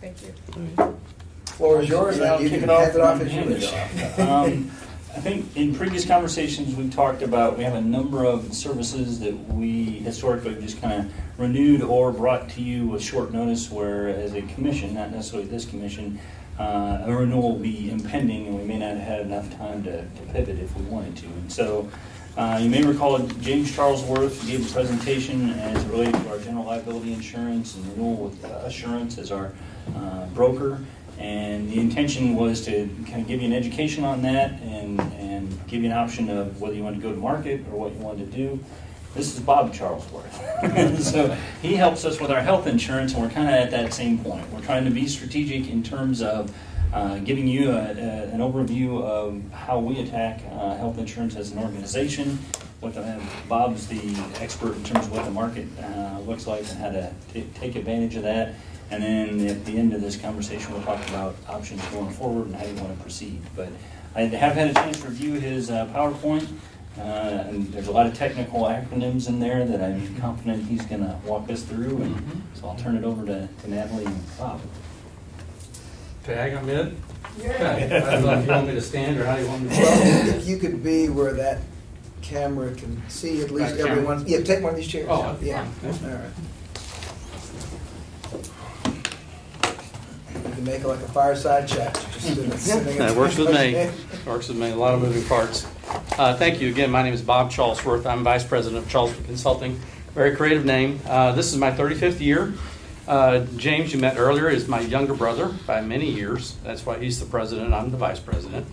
Thank you. Floor is yours, Yeah, I'll you kick can it off hand it off as you wish. Um, I think in previous conversations, we've talked about, we have a number of services that we historically just kind of renewed or brought to you with short notice, where as a commission, not necessarily this commission, uh, a renewal will be impending, and we may not have had enough time to to pivot if we wanted to. And so, uh, you may recall James Charlesworth gave a presentation as it related to our general liability insurance and renewal with uh, Assurance as our uh, broker. And the intention was to kind of give you an education on that and, and give you an option of whether you want to go to market or what you want to do. This is Bob Charlesworth. so he helps us with our health insurance, and we're kind of at that same point. We're trying to be strategic in terms of uh, giving you a, a, an overview of how we attack uh, health insurance as an organization. What the, Bob's the expert in terms of what the market uh, looks like and how to take advantage of that. And then at the end of this conversation, we'll talk about options going forward and how you want to proceed. But I have had a chance to review his uh, PowerPoint, uh, and there's a lot of technical acronyms in there that I'm confident he's going to walk us through. And so I'll turn it over to, to Natalie and Bob. Tag, I'm in? Okay. I don't know if you want me to stand or how you want me to. Well, if you could be where that camera can see at least That everyone, yeah, take one of these chairs. Oh, Yeah, fine. all right. You can make it like a fireside chat. just sitting- sitting- That works with me. Works with me. A lot of moving parts. Uh, Thank you again. My name is Bob Charlesworth. I'm Vice President of Charlesworth Consulting. Very creative name. Uh, This is my 35th year. Uh, James, you met earlier, is my younger brother by many years. That's why he's the president. I'm the vice president.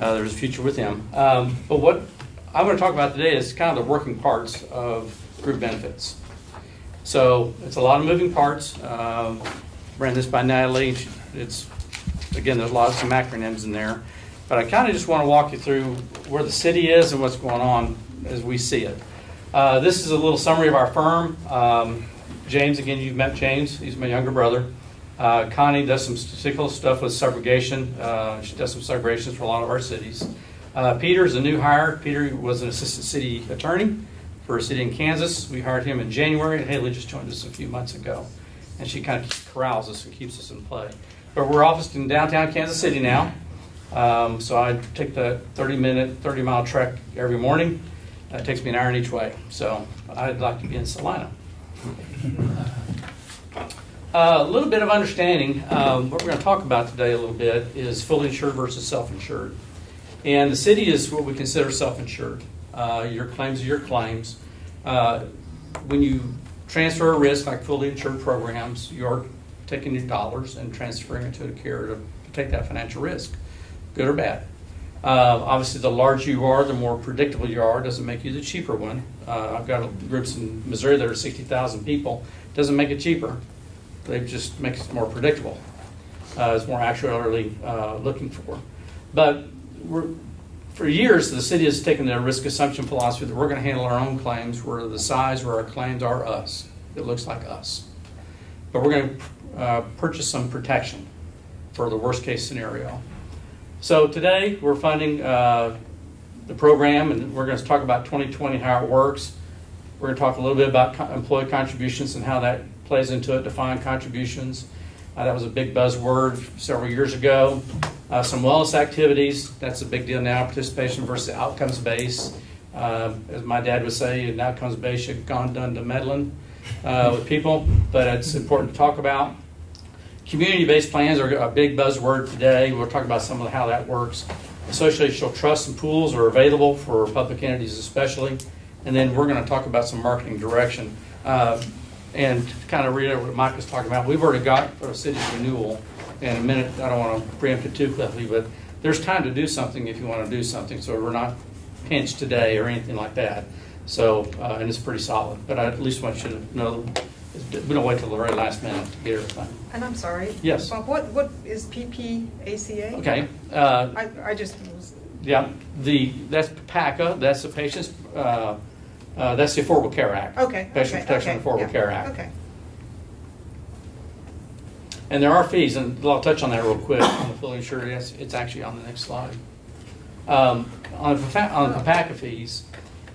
Uh, There's a future with him. Um, But what I'm going to talk about today is kind of the working parts of group benefits. So it's a lot of moving parts. Um, Ran this by Natalie. She- It's, again, there's a lot of some acronyms in there. But I kind of just want to walk you through where the city is and what's going on as we see it. Uh, This is a little summary of our firm. Um, James, again, you've met James. He's my younger brother. Uh, Connie does some statistical stuff with subrogation. Uh, She does some subrogation for a lot of our cities. Uh, Peter is a new hire. Peter was an assistant city attorney for a city in Kansas. We hired him in January, Haley just joined us a few months ago. And she kind of corrals us and keeps us in play. But we're officed in downtown Kansas City now. Um, so I take the 30 minute, 30 mile trek every morning. It takes me an hour in each way. So I'd like to be in Salina. Uh, a little bit of understanding. Um, what we're going to talk about today a little bit is fully insured versus self insured. And the city is what we consider self insured. Uh, your claims are your claims. Uh, when you transfer a risk like fully insured programs, you're taking your dollars and transferring it to a carrier to, take that financial risk, good or bad. Uh, obviously, the larger you are, the more predictable you are. Doesn't make you the cheaper one. Uh, I've got groups in Missouri that are 60,000 people. Doesn't make it cheaper. They just makes it more predictable. Uh, it's more actually uh, looking for. But we're, for years, the city has taken the risk assumption philosophy that we're going to handle our own claims, where the size where our claims are us. It looks like us. But we're going to uh, purchase some protection for the worst case scenario. So today, we're funding uh, the program, and we're going to talk about 2020, how it works. We're going to talk a little bit about co- employee contributions and how that plays into it, defined contributions. Uh, that was a big buzzword several years ago. Uh, some wellness activities, that's a big deal now, participation versus outcomes based. Uh, as my dad would say, an outcomes based should have gone done to meddling uh, with people, but it's important to talk about. Community-based plans are a big buzzword today. We'll talk about some of how that works. Associational trusts and pools are available for public entities especially. And then we're going to talk about some marketing direction. Uh, and kind of read what Mike was talking about, we've already got a city's renewal. In a minute, I don't want to preempt it too quickly, but there's time to do something if you want to do something. So we're not pinched today or anything like that. So, uh, and it's pretty solid. But I at least want you to know, we don't wait till the very last minute to get everything. And I'm sorry. Yes. Bob, what, what is PPACA? Okay, uh, I, I just was, yeah, the, that's PACA, that's the patient's, uh, uh, that's the Affordable Care Act. okay. Patient okay, Protection okay, Affordable yeah, Care Act. Okay. And there are fees, and I'll touch on that real quick on the fully insured. Yes, it's actually on the next slide. Um, on the, on the PACA fees,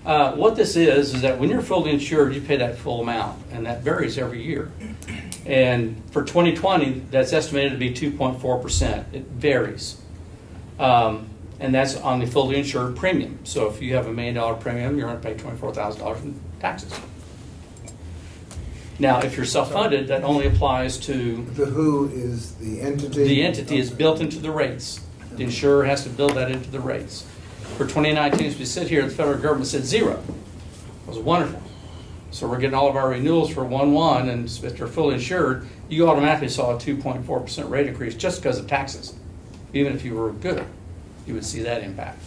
Uh, what this is is that when you're fully insured, you pay that full amount, and that varies every year. And for 2020, that's estimated to be 2.4 percent. It varies, um, and that's on the fully insured premium. So if you have a million dollar premium, you're going to pay 24 thousand dollars in taxes. Now, if you're self-funded, that only applies to The who is the entity? the entity is built into the rates. The insurer has to build that into the rates. For 2019, as we sit here, the federal government said zero. It was wonderful. So we're getting all of our renewals for 1-1, and if you're fully insured, you automatically saw a 2.4% rate increase just because of taxes. Even if you were good, you would see that impact.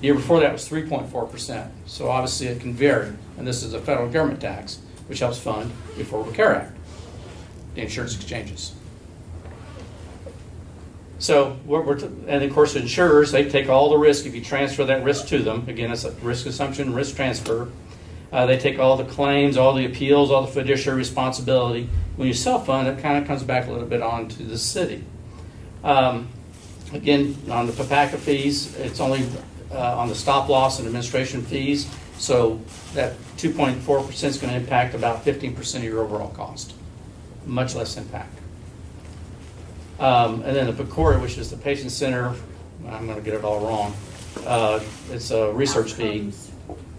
The year before that was 3.4%. So obviously it can vary, and this is a federal government tax, which helps fund the Affordable Care Act, the insurance exchanges. So, we're, we're, and of course, insurers, they take all the risk if you transfer that risk to them. Again, it's a risk assumption, risk transfer. Uh, they take all the claims, all the appeals, all the fiduciary responsibility. When you self fund, it kind of comes back a little bit onto the city. Um, again, on the PPACA fees, it's only uh, on the stop loss and administration fees. So that 2.4% is going to impact about 15% of your overall cost, much less impact. Um, and then the PCORI, which is the patient center, I'm going to get it all wrong. Uh, it's a research fee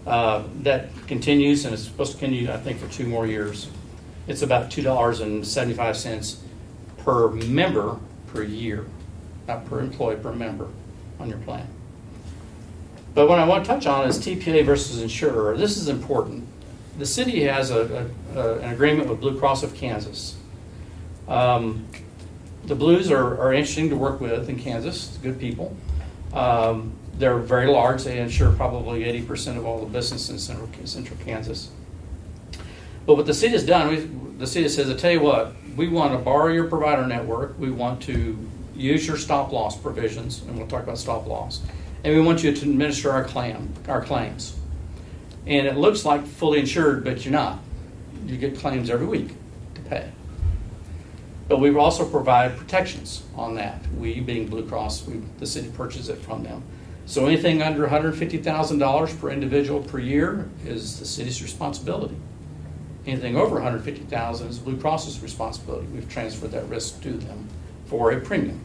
uh, that continues and is supposed to continue, I think, for two more years. It's about two dollars and seventy-five cents per member per year, not per employee, per member on your plan. But what I want to touch on is TPA versus insurer. This is important. The city has a, a, a, an agreement with Blue Cross of Kansas. Um, the Blues are, are interesting to work with in Kansas, good people. Um, they're very large. They insure probably 80% of all the business in central, central Kansas. But what the city has done, the city says, I tell you what, we want to borrow your provider network. We want to use your stop loss provisions, and we'll talk about stop loss. And we want you to administer our claim, our claims. And it looks like fully insured, but you're not. You get claims every week to pay. But we also provide protections on that. We, being Blue Cross, we, the city purchases it from them. So anything under $150,000 per individual per year is the city's responsibility. Anything over $150,000 is Blue Cross's responsibility. We've transferred that risk to them for a premium.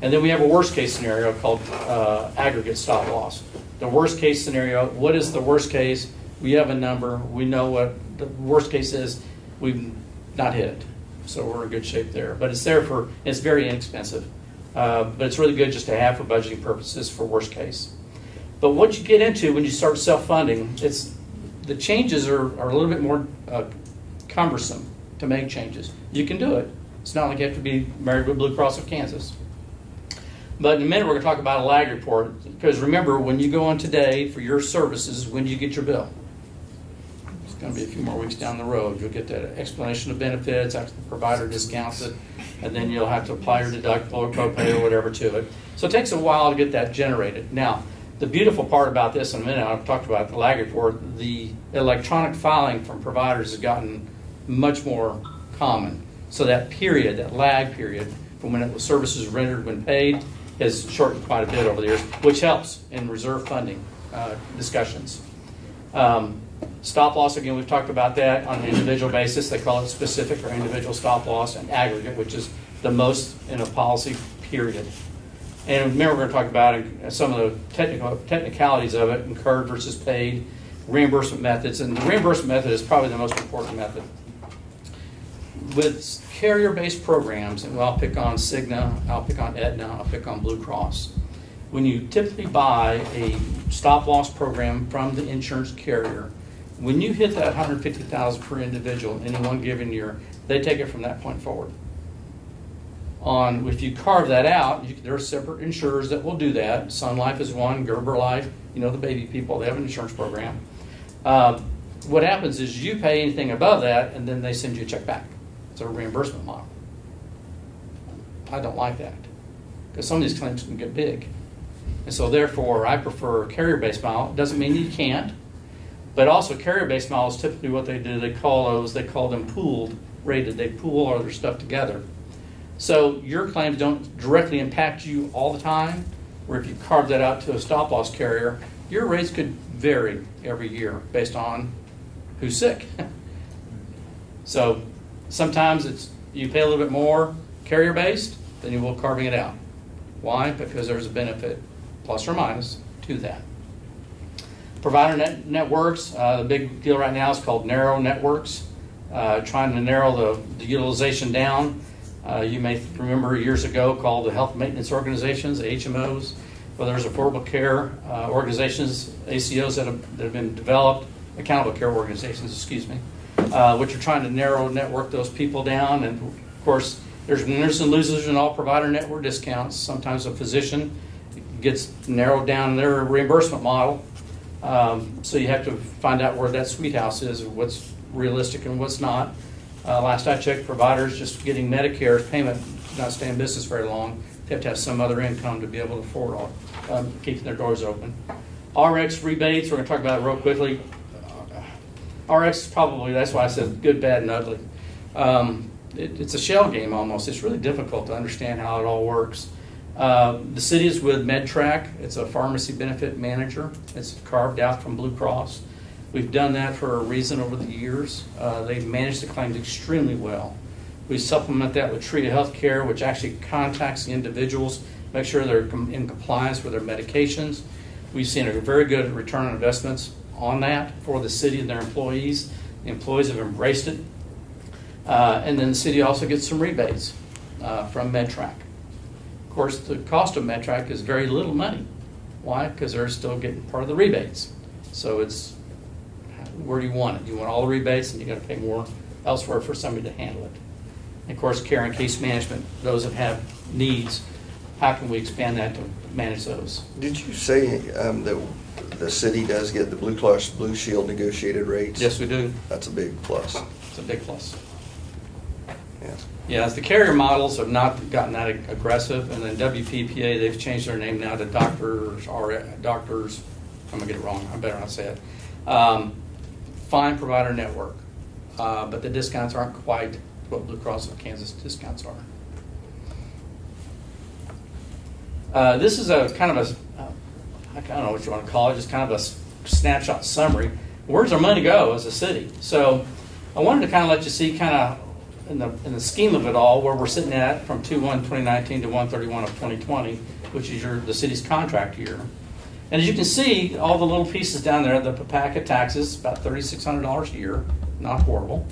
And then we have a worst case scenario called uh, aggregate stop loss. The worst case scenario, what is the worst case? We have a number. We know what the worst case is. We've not hit it. So we're in good shape there. But it's there for, it's very inexpensive. Uh, but it's really good just to have for budgeting purposes for worst case. But what you get into when you start self-funding, it's the changes are, are a little bit more uh, cumbersome to make changes. You can do it. It's not like you have to be married with Blue Cross of Kansas. But in a minute, we're going to talk about a lag report. Because remember, when you go on today for your services, when do you get your bill? Going to be a few more weeks down the road. You'll get that explanation of benefits, after the provider discounts it, and then you'll have to apply your deductible or copay or whatever to it. So it takes a while to get that generated. Now, the beautiful part about this in a minute, I've talked about the lag report, the electronic filing from providers has gotten much more common. So that period, that lag period, from when it was services rendered when paid, has shortened quite a bit over the years, which helps in reserve funding uh, discussions. Um, stop loss, again, we've talked about that on an individual basis. They call it specific or individual stop loss and aggregate, which is the most in a policy period. And remember, we're going to talk about uh, some of the technical technicalities of it, incurred versus paid, reimbursement methods, and the reimbursement method is probably the most important method. With carrier-based programs, and I'll pick on Cigna, I'll pick on Aetna, I'll pick on Blue Cross. When you typically buy a stop-loss program from the insurance carrier, when you hit that 150,000 per individual in any one given year, they take it from that point forward on if you carve that out, you, there are separate insurers that will do that. Sun Life is one, Gerber Life, you know the baby people, they have an insurance program. Um, what happens is you pay anything above that, and then they send you a check back. It's a reimbursement model. I don't like that because some of these claims can get big, and so therefore I prefer carrier-based model. Doesn't mean you can't, but also carrier-based models typically what they do they call those they call them pooled rated. They pool all their stuff together. So your claims don't directly impact you all the time, where if you carve that out to a stop loss carrier, your rates could vary every year based on who's sick. so sometimes it's you pay a little bit more carrier based, than you will carving it out. Why? Because there's a benefit, plus or minus, to that. Provider net, networks, uh, the big deal right now is called narrow networks, uh, trying to narrow the, the utilization down. Uh, you may remember years ago called the health maintenance organizations, HMOs. Well, there's affordable care uh, organizations, ACOs that have, that have been developed, accountable care organizations, excuse me, uh, which are trying to narrow network those people down. And of course, there's winners and losers in all provider network discounts. Sometimes a physician gets narrowed down in their reimbursement model. Um, so you have to find out where that sweet house is, or what's realistic and what's not. Uh, last I checked, providers just getting Medicare's payment not stay in business very long. They have to have some other income to be able to afford all, um, keeping their doors open. RX rebates, we're going to talk about it real quickly. Uh, RX probably, that's why I said good, bad, and ugly. Um, it, it's a shell game almost. It's really difficult to understand how it all works. Uh, the city is with MedTrak. It's a pharmacy benefit manager. It's carved out from Blue Cross. We've done that for a reason over the years. Uh, they've managed the claims extremely well. We supplement that with Tria Healthcare, which actually contacts the individuals, make sure they're com- in compliance with their medications. We've seen a very good return on investments on that for the city and their employees. The employees have embraced it. Uh, and then the city also gets some rebates uh, from MedTrak. Of course, the cost of MedTrak is very little money. Why? Because they're still getting part of the rebates. So it's where do you want it? You want all the rebates, and you got to pay more elsewhere for somebody to handle it. And of course, care and case management. Those that have needs, how can we expand that to manage those? Did you say um, that the city does get the Blue Cross Blue Shield negotiated rates? Yes, we do. That's a big plus. It's a big plus. Yeah. Yes, the carrier models have not gotten that aggressive, and then WPPA, they've changed their name now to Doctors, or Doctors, I'm gonna get it wrong, I better not say it. Um, Fine provider network, uh, but the discounts aren't quite what Blue Cross of Kansas discounts are. Uh, This is a kind of a, uh, I don't know what you want to call it, just kind of a snapshot summary. Where's our money go as a city? So I wanted to kind of let you see kind of in the, in the scheme of it all, where we're sitting at from 2/1/2019 to 1/31 of 2020, which is your, the city's contract year. And as you can see, all the little pieces down there, the PACA taxes, about $3,600 a year, not horrible,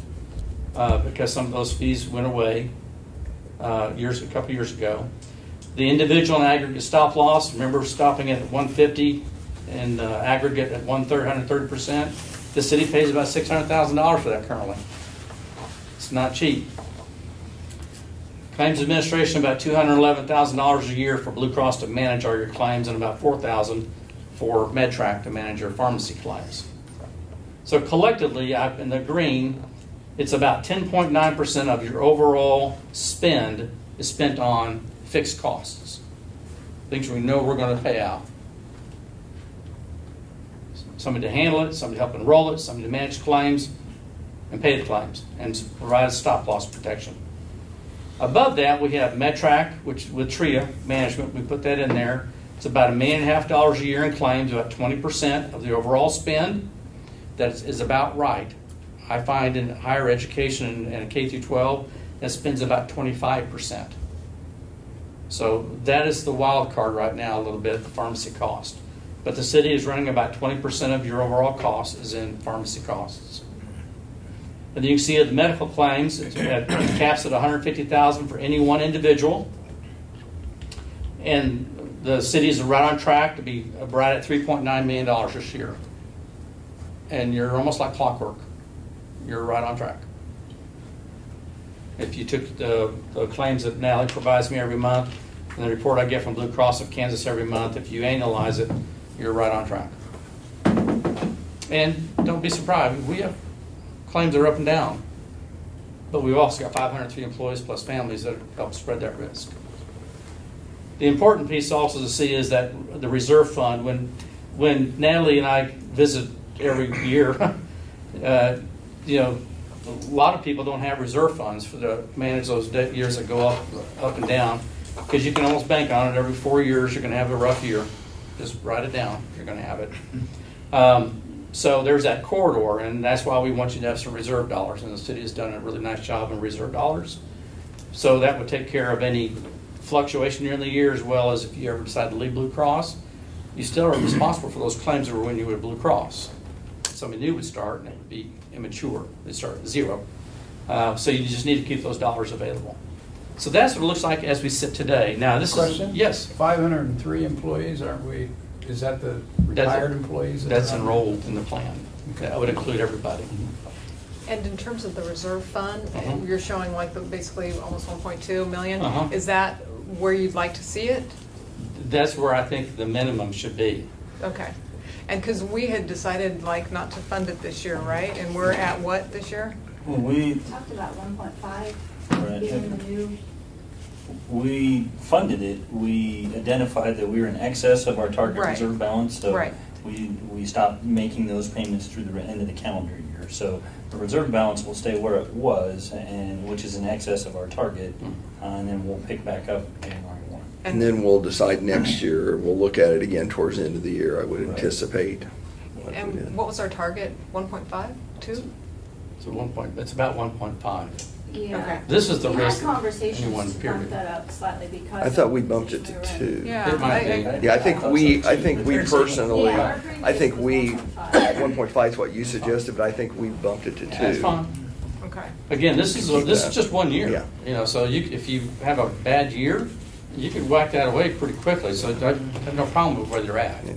uh, because some of those fees went away uh, years, a couple years ago. The individual and aggregate stop loss, remember stopping at 150 and uh, aggregate at one third, 130%. The city pays about $600,000 for that currently. It's not cheap. Claims administration, about $211,000 a year for Blue Cross to manage all your claims and about 4000 for MedTrak to manage your pharmacy claims. So collectively, in the green, it's about 10.9% of your overall spend is spent on fixed costs. Things we know we're going to pay out. Somebody to handle it, somebody to help enroll it, somebody to manage claims and pay the claims and provide a stop loss protection. Above that, we have MedTrak, which with TRIA management, we put that in there. It's about a million and a half dollars a year in claims, about 20% of the overall spend. That is about right. I find in higher education and K through 12, that spends about 25%. So that is the wild card right now, a little bit, the pharmacy cost. But the city is running about 20% of your overall cost is in pharmacy costs. And then you can see the medical claims, it's at caps at 150,000 for any one individual. And the cities are right on track to be right at 3.9 million dollars this year. And you're almost like clockwork. You're right on track. If you took the, the claims that Natalie provides me every month and the report I get from Blue Cross of Kansas every month, if you analyze it, you're right on track. And don't be surprised, we have claims are up and down. But we've also got 503 employees plus families that help spread that risk. The important piece also to see is that the reserve fund, when, when Natalie and I visit every year, uh, you know, a lot of people don't have reserve funds for to manage those years that go up, up and down, because you can almost bank on it. Every four years, you're going to have a rough year. just write it down, you're gonna have it. Um, So there's that corridor, and that's why we want you to have some reserve dollars, and the city has done a really nice job in reserve dollars. So that would take care of any fluctuation during the year, as well as if you ever decide to leave Blue Cross, you still are responsible for those claims that were when you were at Blue Cross. Somebody new would start, and it would be immature, they'd start at zero. Uh, So you just need to keep those dollars available. So that's what it looks like as we sit today. Now, this is. Question? Yes. Five hundred and three employees, aren't we, is that the That's- retired employees? that That's are on- enrolled in the plan. That would include everybody. And in terms of the reserve fund, Uh-huh. you're showing like the basically almost 1.2 million. Uh-huh. Is that where you'd like to see it? That's where I think the minimum should be. Okay. And because we had decided like not to fund it this year, right? And we're at what this year? Well, we, Talked about one point five, Right. given the new, we funded it, we identified that we were in excess of our target right. reserve balance, so right. we, we stopped making those payments through the end of the calendar year. So the reserve balance will stay where it was, and which is in excess of our target, hmm. uh, and then we'll pick back up January 1. And then we'll decide next year, we'll look at it again towards the end of the year, I would right. anticipate. And what was our target, 1.5, 2? So one point, it's about 1.5. Yeah. This is the We conversation. risk conversations bump that up slightly because. I thought we bumped it to two. Yeah. It might I- be. Yeah, I think we, I think we personally, I think we, one point five is what you suggested, but I think we bumped it to two. That's fine. Okay. Again, this is, this is just one Yeah. year. You know, so you, if you have a bad year, you could whack that away pretty quickly, so I have no problem with where you're at. Yeah.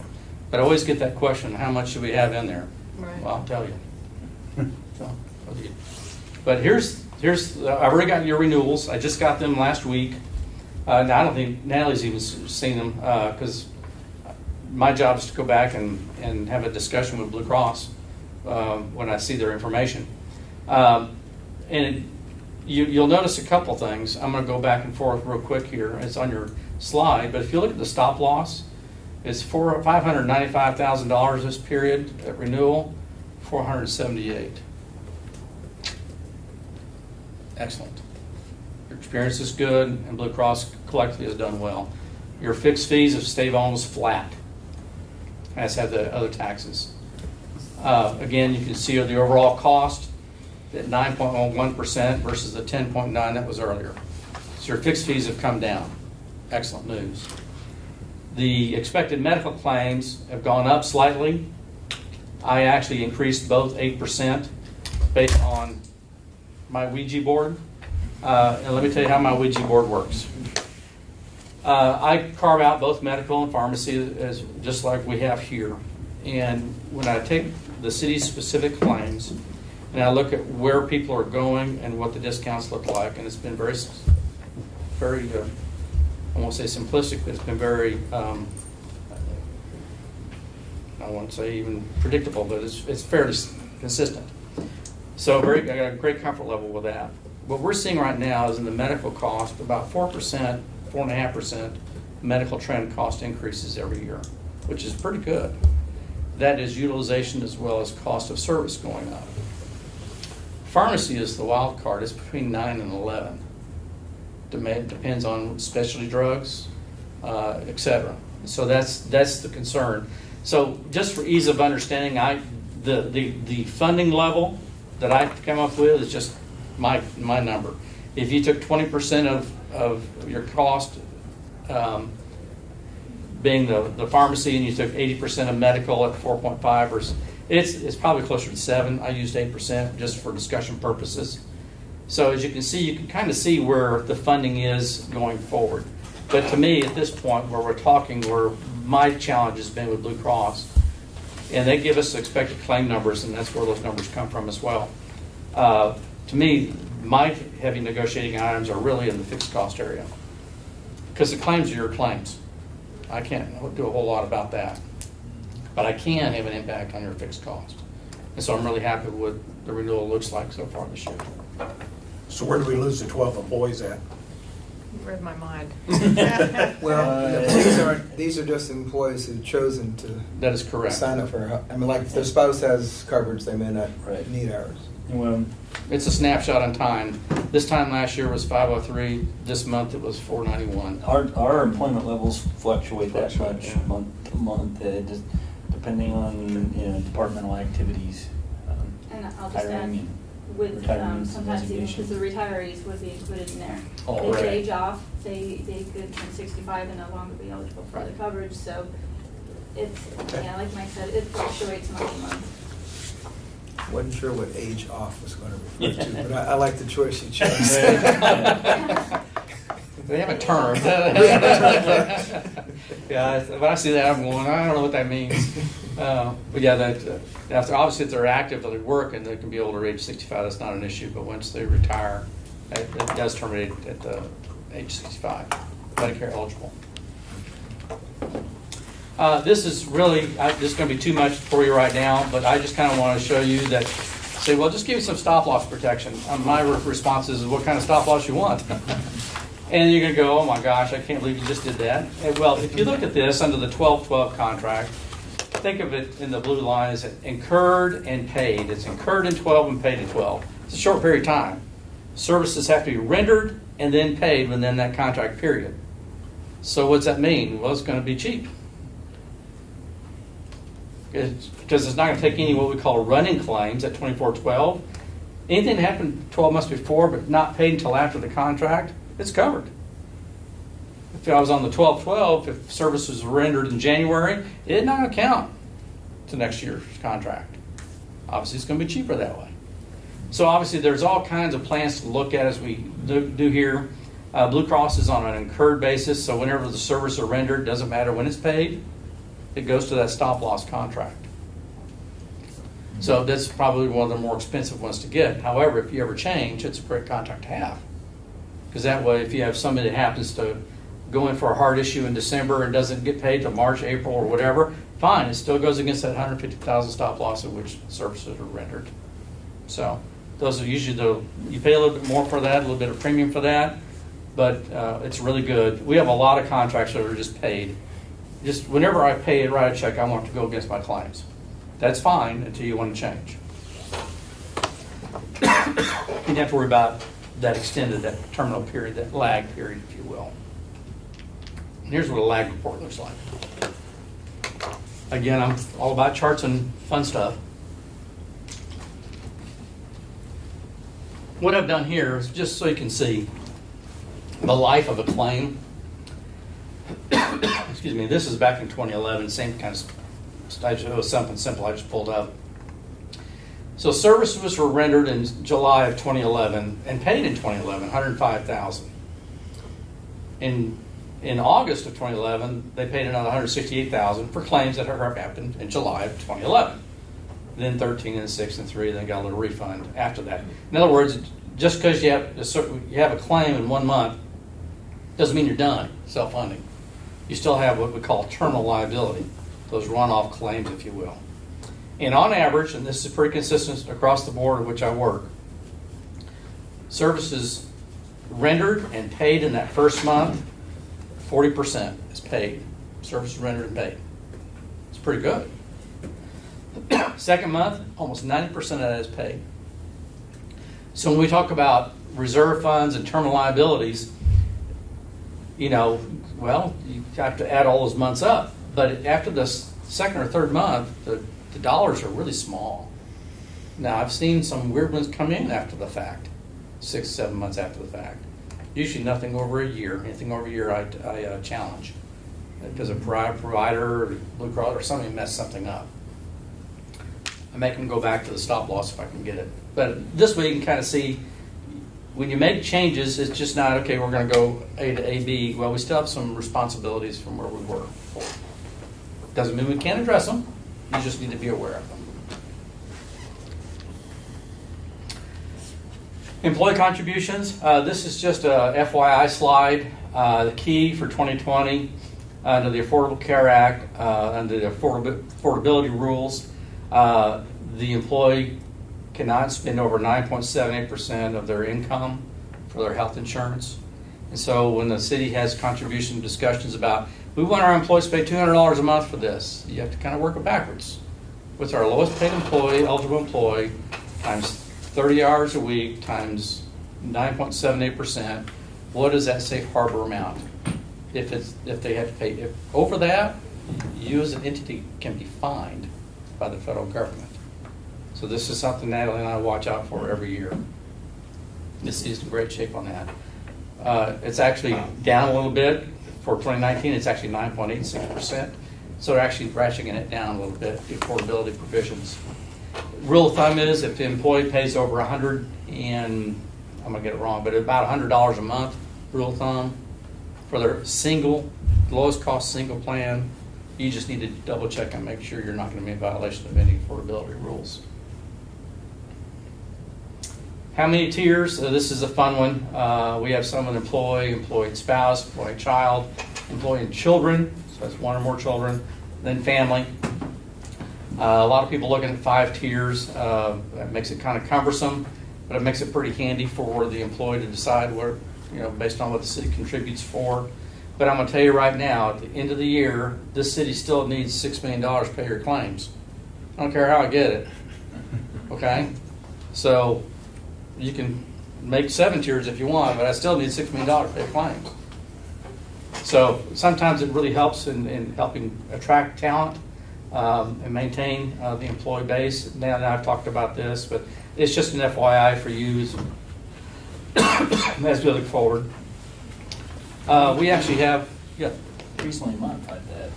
But I always get that question, how much should we have in there? Right. Well, I'll tell you. So. But here's, here's, uh, I've already gotten your renewals, I just got them last week. Uh, now, I don't think Natalie's even seen them, because my job is to go back and, and have a discussion with Blue Cross um, when I see their information. Um, And it- you, you'll notice a couple things. I'm going to go back and forth real quick here. It's on your slide, but if you look at the stop loss, it's four, five hundred ninety-five thousand dollars this period at renewal, four hundred seventy-eight. Excellent. Your experience is good, and Blue Cross collectively has done well. Your fixed fees have stayed almost flat, as have the other taxes. Uh, Again, you can see the overall cost at nine point one one percent versus the ten point nine that was earlier. So your fixed fees have come down. Excellent news. The expected medical claims have gone up slightly. I actually increased both eight percent based on my Ouija board. Uh, and let me tell you how my Ouija board works. Uh, I carve out both medical and pharmacy as, just like we have here. And when I take the city's specific claims and I look at where people are going and what the discounts look like, and it's been very, very, uh, I won't say simplistic, but it's been very, um, I won't say even predictable, but it's, it's fairly consistent. So very, I got a great comfort level with that. What we're seeing right now is in the medical cost, about four percent, four and a half percent medical trend cost increases every year, which is pretty good. That is utilization as well as cost of service going up. Pharmacy is the wild card, it's between nine and eleven. Demand, depends on specialty drugs, uh, et cetera. So that's, that's the concern. So just for ease of understanding, I, the, the, the funding level that I come up with is just my, my number. If you took twenty percent of, of your cost, um, being the, the pharmacy, and you took eighty percent of medical at four point five, or, it's, it's probably closer to seven. I used eight percent just for discussion purposes. So as you can see, you can kind of see where the funding is going forward. But to me, at this point, where we're talking, where my challenge has been with Blue Cross, and they give us expected claim numbers, and that's where those numbers come from as well. Uh, To me, my heavy negotiating items are really in the fixed cost area. Because the claims are your claims. I can't do a whole lot about that. But I can have an impact on your fixed cost. And so I'm really happy with what the renewal looks like so far this year. So where do we lose the 12 employees at? You read my mind. Well, Uh, these aren't, these are just employees who've chosen to That is correct. sign up for, I mean, like if their spouse has coverage, they may not Right. need ours. Well, It's a snapshot in time. This time last year was 503, this month it was 491. our, our employment levels fluctuate that Fluctuate, much yeah. month a month, uh, just depending on, you know, departmental activities. um, And I'll just hiring add, and with, um, retirements, sometimes even, because the retirees would be included in there. Oh, They right. age off, they, they could turn sixty-five and no longer be eligible for the Right. coverage, so it's, yeah, like Mike said, it fluctuates month to month. Wasn't sure what age off was gonna refer to, but I, I like the choice you chose. They have a term. Yeah, when I see that, I'm going, I don't know what that means. Uh, But yeah, that, uh, after, obviously if they're active, they work and they can be older, age sixty-five, that's not an issue, but once they retire, it it does terminate at the age sixty-five, Medicare eligible. Uh, This is really, I- this is gonna be too much for you right now, but I just kinda wanna show you that, say, well, just give me some stop loss protection. Uh, My re- response is, what kind of stop loss you want? And you're gonna go, oh my gosh, I can't believe you just did that. And, Well, if you look at this under the 1212 contract, think of it in the blue line as incurred and paid. It's incurred in 12 and paid in 12. It's a short period of time. Services have to be rendered and then paid within that contract period. So what's that mean? Well, it's gonna be cheap. Because it's not gonna take any what we call running claims at 2412. Anything that happened 12 months before but not paid until after the contract, it's covered. If I was on the 12-12, if service was rendered in January, it's not going to count to next year's contract. Obviously, it's going to be cheaper that way. So obviously, there's all kinds of plans to look at as we do, do here. Uh, Blue Cross is on an incurred basis, so whenever the service are rendered, doesn't matter when it's paid, it goes to that stop loss contract. So that's probably one of the more expensive ones to get. However, if you ever change, it's a great contract to have. Because that way, if you have somebody that happens to go in for a heart issue in December and doesn't get paid till March, April, or whatever, fine, it still goes against that 150,000 stop loss at which services are rendered. So those are usually the, you pay a little bit more for that, a little bit of premium for that, but uh, it's really good. We have a lot of contracts that are just paid. Just whenever I pay and write a check, I want to go against my claims. That's fine until you want to change. You don't have to worry about that extended, that terminal period, that lag period, if you will. And here's what a lag report looks like. Again, I'm all about charts and fun stuff. What I've done here is just so you can see the life of a claim. Excuse me, this is back in 2011, same kind of, I it was something simple I just pulled up. So services were rendered in July of 2011 and paid in 2011, 105,000. In in August of 2011, they paid another 168,000 for claims that had happened in July of 2011. Then 13 and 6 and 3, then got a little refund after that. In other words, just because you have a you have a claim in one month doesn't mean you're done self-funding. You still have what we call terminal liability, those runoff claims, if you will. And on average, and this is pretty consistent across the board of which I work, services rendered and paid in that first month, 40% is paid. Services rendered and paid. It's pretty good. Second month, almost 90% of that is paid. So when we talk about reserve funds and terminal liabilities, you know, well, you have to add all those months up. But after the second or third month, the, the dollars are really small. Now, I've seen some weird ones come in after the fact, six, seven months after the fact. Usually nothing over a year. Anything over a year, I, I uh, challenge. Because a provider, or Blue Cross, or somebody messed something up. I make them go back to the stop loss if I can get it. But this way you can kind of see when you make changes, it's just not, okay, we're going to go A to A, B. Well, we still have some responsibilities from where we were. Doesn't mean we can't address them. You just need to be aware of them. Employee contributions, uh, this is just a FYI slide. Uh, the key for 2020 uh, under the Affordable Care Act, uh, under the affordab- affordability rules, uh, the employee cannot spend over 9.78% of their income for their health insurance. And so when the city has contribution discussions about, we want our employees to pay $200 a month for this, you have to kind of work it backwards. What's our lowest paid employee, eligible employee, times 30 hours a week, times 9.78%, what is that safe harbor amount? If it's, if they have to pay, if over that, you as an entity can be fined by the federal government. So this is something Natalie and I watch out for every year. This is in great shape on that. Uh, It's actually down a little bit for 2019, it's actually 9.86%. So they're actually ratcheting it down a little bit, the affordability provisions. Rule of thumb is if the employee pays over 100 and, I'm gonna get it wrong, but about $100 a month, rule of thumb, for their single, lowest cost single plan, you just need to double check and make sure you're not gonna be in violation of any affordability rules. How many tiers? Uh, This is a fun one. Uh, We have someone employee, employed spouse, employed child, employee and children, so that's one or more children, then family. Uh, A lot of people looking at five tiers. Uh, That makes it kind of cumbersome, but it makes it pretty handy for the employee to decide where, you know, based on what the city contributes for. But I'm gonna tell you right now, at the end of the year, this city still needs six million dollars to pay your claims. I don't care how I get it, okay? So you can make seven tiers if you want, but I still need six million dollars to pay claims. So sometimes it really helps in, in helping attract talent um, and maintain uh, the employee base. Now that I've talked about this, but it's just an FYI for you as, as we look forward. Uh, we actually have, yeah, Recently modified that?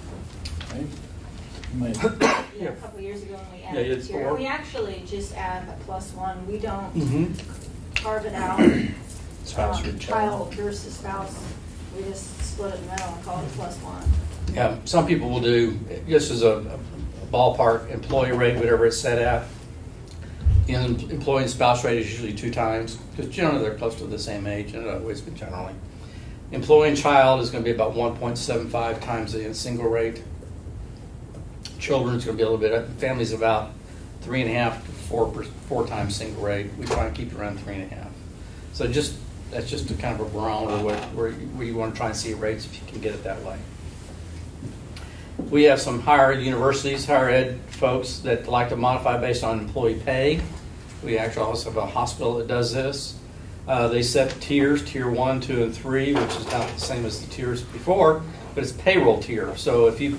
You might- Yeah, a couple years ago when we Yeah, added you it had here, four. we actually just add a plus one, we don't mhm. carve it out. Spouse or um, child. versus spouse, we just split it in the middle and call it plus one. Yeah, some people will do, just as a a ballpark, employee rate, whatever it's set at. And employee and spouse rate is usually two times, because generally they're close to the same age, and it always been generally. Employee and child is gonna be about one point seven five times the single rate. Children's gonna be a little bit, family's about three and a half to four, four times single rate. We try and keep it around three and a half. So just, that's just a kind of a barometer where, where where you wanna try and see rates if you can get it that way. We have some higher universities, higher ed folks that like to modify based on employee pay. We actually also have a hospital that does this. Uh, they set tiers, tier one, two, and three, which is not the same as the tiers before, but it's payroll tier. So if you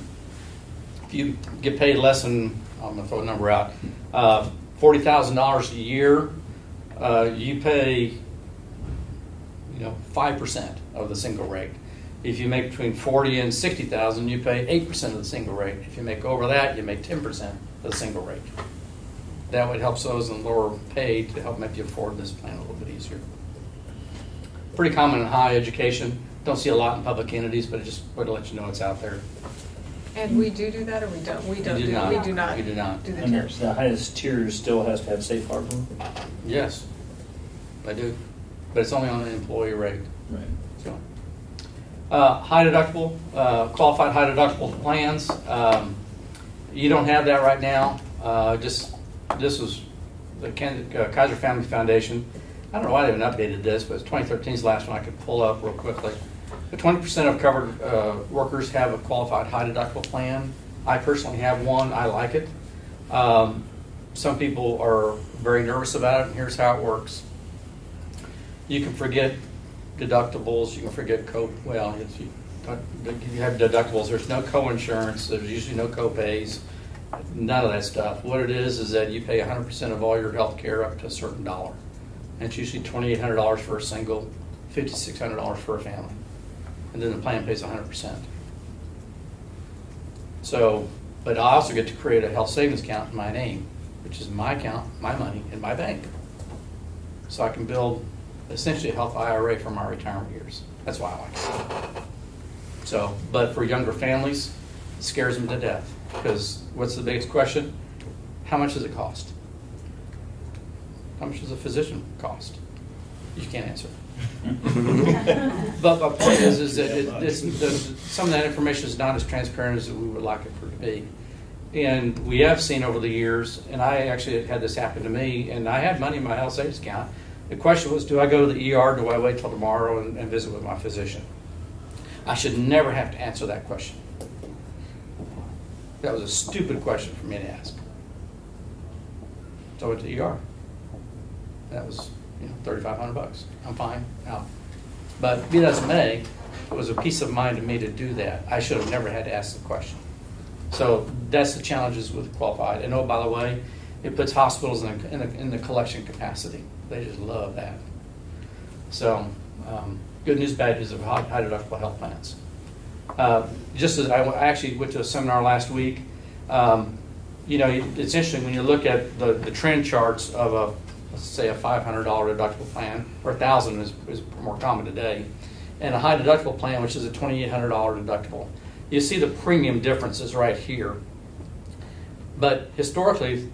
you get paid less than I'm gonna throw a number out, uh, forty thousand dollars a year, uh, you pay you know five percent of the single rate. If you make between forty and sixty thousand, you pay eight percent of the single rate. If you make over that, you make ten percent of the single rate. That would help those in lower pay to help make you afford this plan a little bit easier. Pretty common in higher education. Don't see a lot in public entities, but I just wanted to let you know it's out there. And we do do that, or we don't? We don't do do, not. we do not. We do not. Do the And tiers. the highest tier still has to have safe harbor? Yes, I do. But it's only on an employee rate. Right. So, uh, High deductible, uh, qualified high deductible plans. Um, You don't have that right now. Uh, Just, this was the Ken- uh, Kaiser Family Foundation. I don't know why they haven't updated this, but it's 2013's last one I could pull up real quickly. But 20% of covered uh, workers have a qualified high deductible plan. I personally have one. I like it. Um, Some people are very nervous about it, and here's how it works. You can forget deductibles, you can forget co, well, you, you have deductibles, there's no co-insurance, there's usually no co-pays, none of that stuff. What it is, is that you pay hundred percent of all your health care up to a certain dollar. And it's usually twenty-eight hundred dollars for a single, fifty-six hundred dollars for a family. And then the plan pays hundred percent. So, but I also get to create a health savings account in my name, which is my account, my money, in my bank. So I can build essentially a health IRA for my retirement years. That's why I like it. So, but for younger families, it scares them to death. Because what's the biggest question? How much does it cost? How much does a physician cost? You can't answer. But my point is, is that it, it's, the, some of that information is not as transparent as we would like it for to be. And we have seen over the years, and I actually had this happen to me, and I had money in my health savings account. The question was, do I go to the ER, do I wait till tomorrow and, and visit with my physician? I should never have to answer that question. That was a stupid question for me to ask. So I went to the ER. That was, you know, thirty-five hundred bucks. I'm fine, out. But be that as it may, it was a peace of mind to me to do that. I should have never had to ask the question. So that's the challenges with qualified. And oh, by the way, it puts hospitals in, a, in, a, in the collection capacity. They just love that. So, um, good news, bad news of high, high deductible health plans. Uh, just as I actually went to a seminar last week, um, you know, it's interesting when you look at the, the trend charts of a, say a $500 deductible plan, or 1000 is, is more common today, and a high deductible plan, which is a $2,800 deductible. You see the premium differences right here. But historically,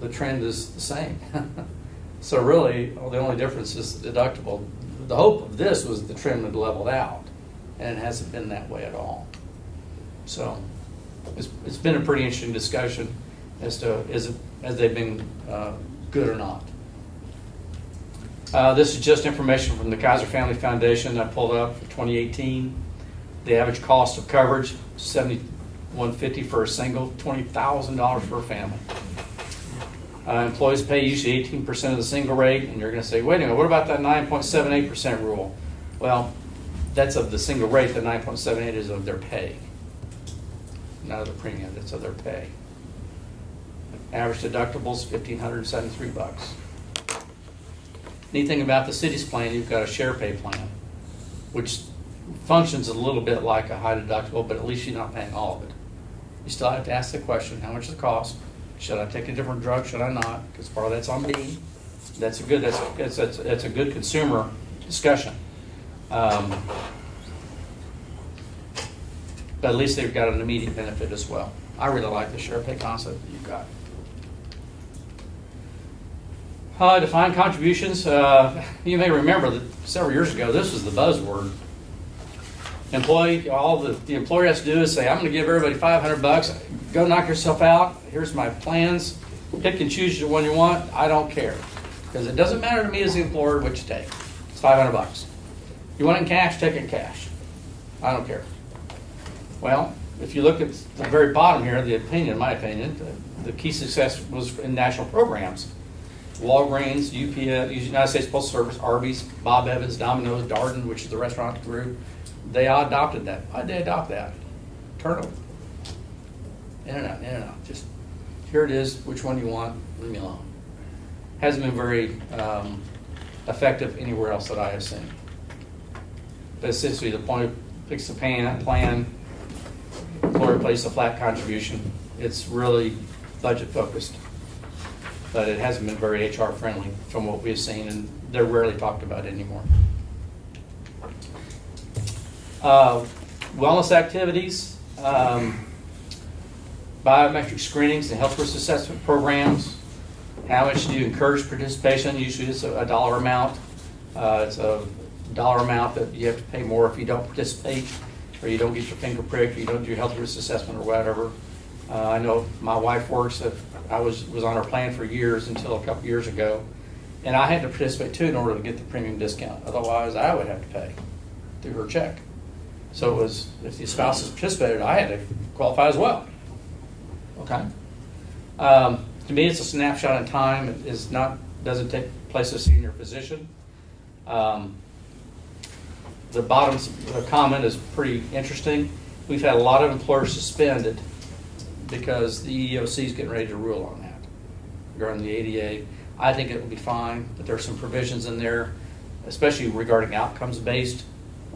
the trend is the same. so really, well, the only difference is the deductible. The hope of this was the trend would leveled out, and it hasn't been that way at all. So it's, it's been a pretty interesting discussion as to is it, has they been uh, good or not. Uh, this is just information from the Kaiser Family Foundation I pulled up for 2018. The average cost of coverage, 7150 for a single, $20,000 for a family. Uh, employees pay usually 18% of the single rate, and you're going to say, wait a minute, what about that 9.78% rule? Well, that's of the single rate, the 9.78 is of their pay. Not of the premium, it's of their pay. Average deductibles, 1,573 bucks. Neat thing about the city's plan, you've got a share pay plan, which functions a little bit like a high deductible, but at least you're not paying all of it. You still have to ask the question, how much does it cost? Should I take a different drug? Should I not? Because part of that's on me. That's a good. That's that's that's, that's a good consumer discussion. Um, but at least they've got an immediate benefit as well. I really like the share pay concept that you've got. Uh, defined contributions. Uh, you may remember that several years ago, this was the buzzword. Employee, all the, the employer has to do is say, I'm going to give everybody 500 bucks. Go knock yourself out. Here's my plans. Pick and choose the one you want. I don't care. Because it doesn't matter to me as the employer what you take. It's 500 bucks. You want it in cash? Take it in cash. I don't care. Well, if you look at the very bottom here, the opinion, in my opinion, the, the key success was in national programs. Walgreens, UPS, United States Postal Service, Arby's, Bob Evans, Domino's, Darden, which is the restaurant group, they adopted that. Why'd they adopt that? Turnover. In and out, in and out. Just here it is. Which one do you want? Leave me alone. Hasn't been very um, effective anywhere else that I have seen. But essentially, the point picks the pan, plan, employer pays a flat contribution. It's really budget focused but it hasn't been very HR friendly from what we've seen, and they're rarely talked about anymore. Uh, wellness activities, um, biometric screenings and health risk assessment programs. How much do you encourage participation? Usually it's a, a dollar amount. Uh, it's a dollar amount that you have to pay more if you don't participate, or you don't get your finger pricked, or you don't do health risk assessment or whatever. Uh, I know my wife works. If I was was on our plan for years until a couple years ago, and I had to participate too in order to get the premium discount. Otherwise, I would have to pay through her check. So it was if the spouses participated, I had to qualify as well. Okay. Um, to me, it's a snapshot in time. It is not doesn't take place a senior position. Um, the bottom comment is pretty interesting. We've had a lot of employers suspended because the EEOC is getting ready to rule on that regarding the ADA. I think it will be fine, but there are some provisions in there, especially regarding outcomes based.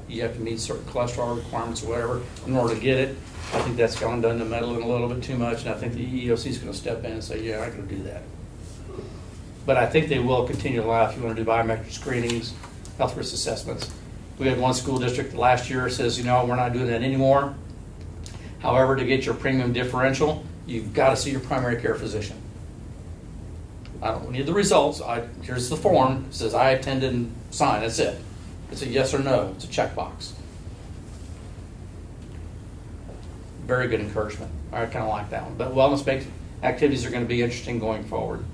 You have to meet certain cholesterol requirements or whatever in order to get it. I think that's gone done to meddling a little bit too much, and I think the EEOC is going to step in and say, yeah, going to do that. But I think they will continue to allow if you want to do biometric screenings, health risk assessments. We had one school district last year says, you know, we're not doing that anymore. However, to get your premium differential, you've got to see your primary care physician. I don't need the results. I, here's the form. It says I attended and sign. That's it. It's a yes or no. It's a checkbox. Very good encouragement. I kind of like that one. But wellness-based activities are going to be interesting going forward.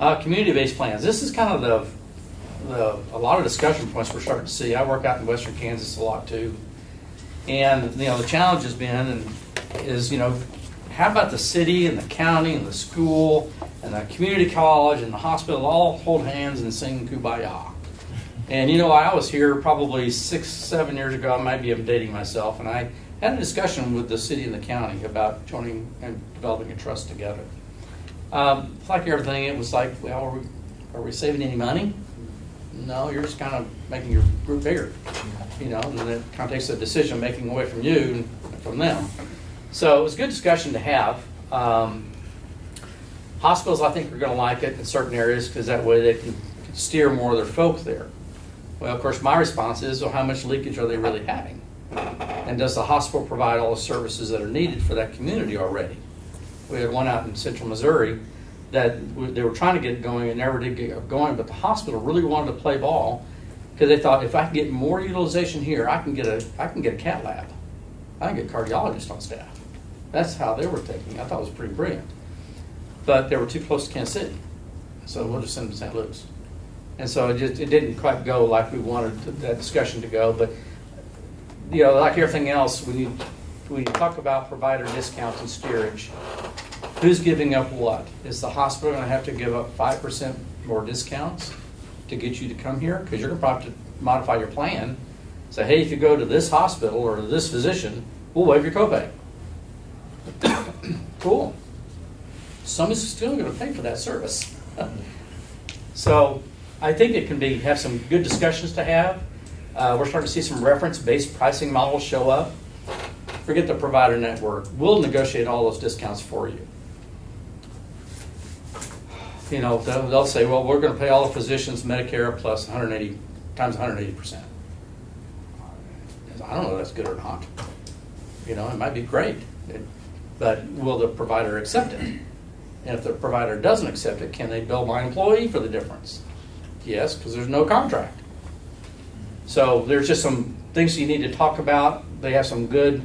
Uh, community-based plans. This is kind of the, the a lot of discussion points we're starting to see. I work out in Western Kansas a lot too. And you know, the challenge has been and is you know, how about the city and the county and the school and the community college and the hospital all hold hands and sing kumbaya? And you know, I was here probably six, seven years ago. I might be dating myself, and I had a discussion with the city and the county about joining and developing a trust together. Um, like everything, it was like, well, are we, are we saving any money? No, you're just kind of making your group bigger, you know, and it kind of takes the decision making away from you and from them. So it was a good discussion to have. Um, hospitals, I think, are going to like it in certain areas because that way they can steer more of their folk there. Well, of course, my response is, well, how much leakage are they really having? And does the hospital provide all the services that are needed for that community already? We had one out in central Missouri that they were trying to get going and never did get going, but the hospital really wanted to play ball because they thought if I can get more utilization here, I can get a I can get a cat lab, I can get a cardiologist on staff. That's how they were thinking. I thought it was pretty brilliant, but they were too close to Kansas City, so we'll just send them to St. Louis. And so it just it didn't quite go like we wanted that discussion to go, but you know, like everything else, we you, when you talk about provider discounts and steerage, who's giving up what? Is the hospital gonna have to give up five percent more discounts to get you to come here? Because you're gonna probably have to modify your plan. Say, hey, if you go to this hospital or this physician, we'll waive your copay. Cool. Somebody's still gonna pay for that service. So I think it can be, have some good discussions to have. Uh, we're starting to see some reference-based pricing models show up. Forget the provider network. We'll negotiate all those discounts for you. You know, they'll, they'll say, well, we're gonna pay all the physicians Medicare plus 180, times 180%. I don't know if that's good or not. You know, it might be great, It- but will the provider accept it? And if the provider doesn't accept it, can they bill my employee for the difference? Yes, because there's no contract. So there's just some things you need to talk about. They have some good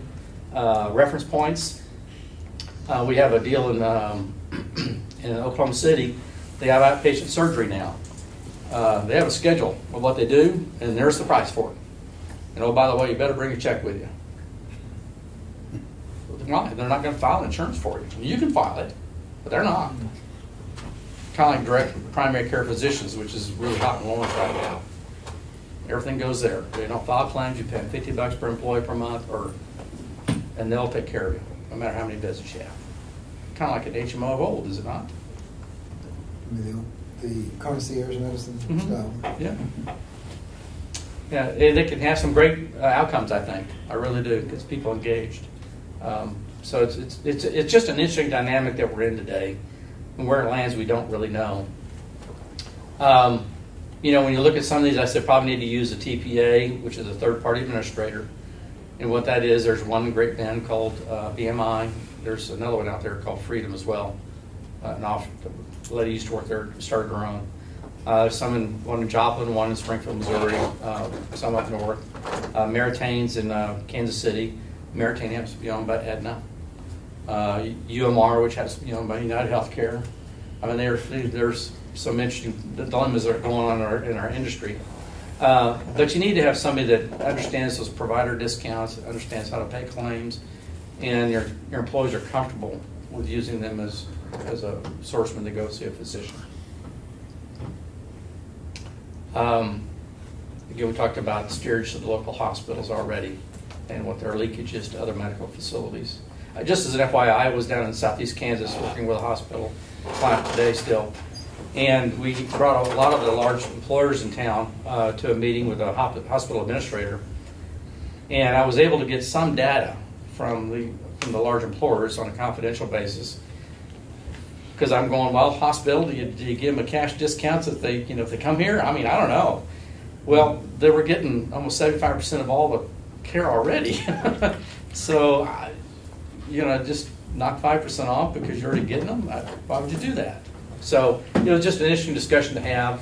uh, reference points. Uh, we have a deal in um, in Oklahoma City. They have outpatient surgery now. Uh, they have a schedule of what they do, and there's the price for it. And oh, by the way, you better bring a check with you. Why? They're not going to file insurance for you. You can file it, but they're not. Kind of like direct primary care physicians, which is really hot in Lawrence right now. Everything goes there. They don't file claims. You pay them fifty bucks per employee per month, or and they'll take care of you, no matter how many visits you have. Kind of like an HMO of old, is it not? The the concierge medicine Mhm. style. Yeah. Yeah, they can have some great uh, outcomes, I think. I really do. Gets people engaged. Um, so it's, it's, it's, it's just an interesting dynamic that we're in today. And where it lands, we don't really know. Um, you know, when you look at some of these, I said probably need to use a TPA, which is a third party administrator. And what that is, there's one great band called uh, BMI. There's another one out there called Freedom as well. Uh, an off, the lady used to work there, started her own. Uh, some in, one in Joplin, one in Springfield, Missouri, uh, some up north. Uh, Meritain's in uh, Kansas City. Maritain happens to be owned by Aetna. Uh, UMR, which has to be owned by United Healthcare. I mean, there's, there's some interesting dilemmas that are going on in our, in our industry. Uh, but you need to have somebody that understands those provider discounts, understands how to pay claims, and your, your employees are comfortable with using them as, as a source when they go see a physician. Um, Again, we talked about steerage to the local hospitals already and what their leakage is to other medical facilities. Uh, Just as an FYI, I was down in southeast Kansas working with a hospital client today still. And we brought a lot of the large employers in town uh, to a meeting with a hospital administrator. And I was able to get some data from the, from the large employers on a confidential basis. Because I'm going, well, hospital, do you, do you give them a cash discounts if they, you know, if they come here? I mean, I don't know. Well, they were getting almost seventy-five percent of all the care already. So, you know, just knock five percent off because you're already getting them? Why would you do that? So, you know, just an interesting discussion to have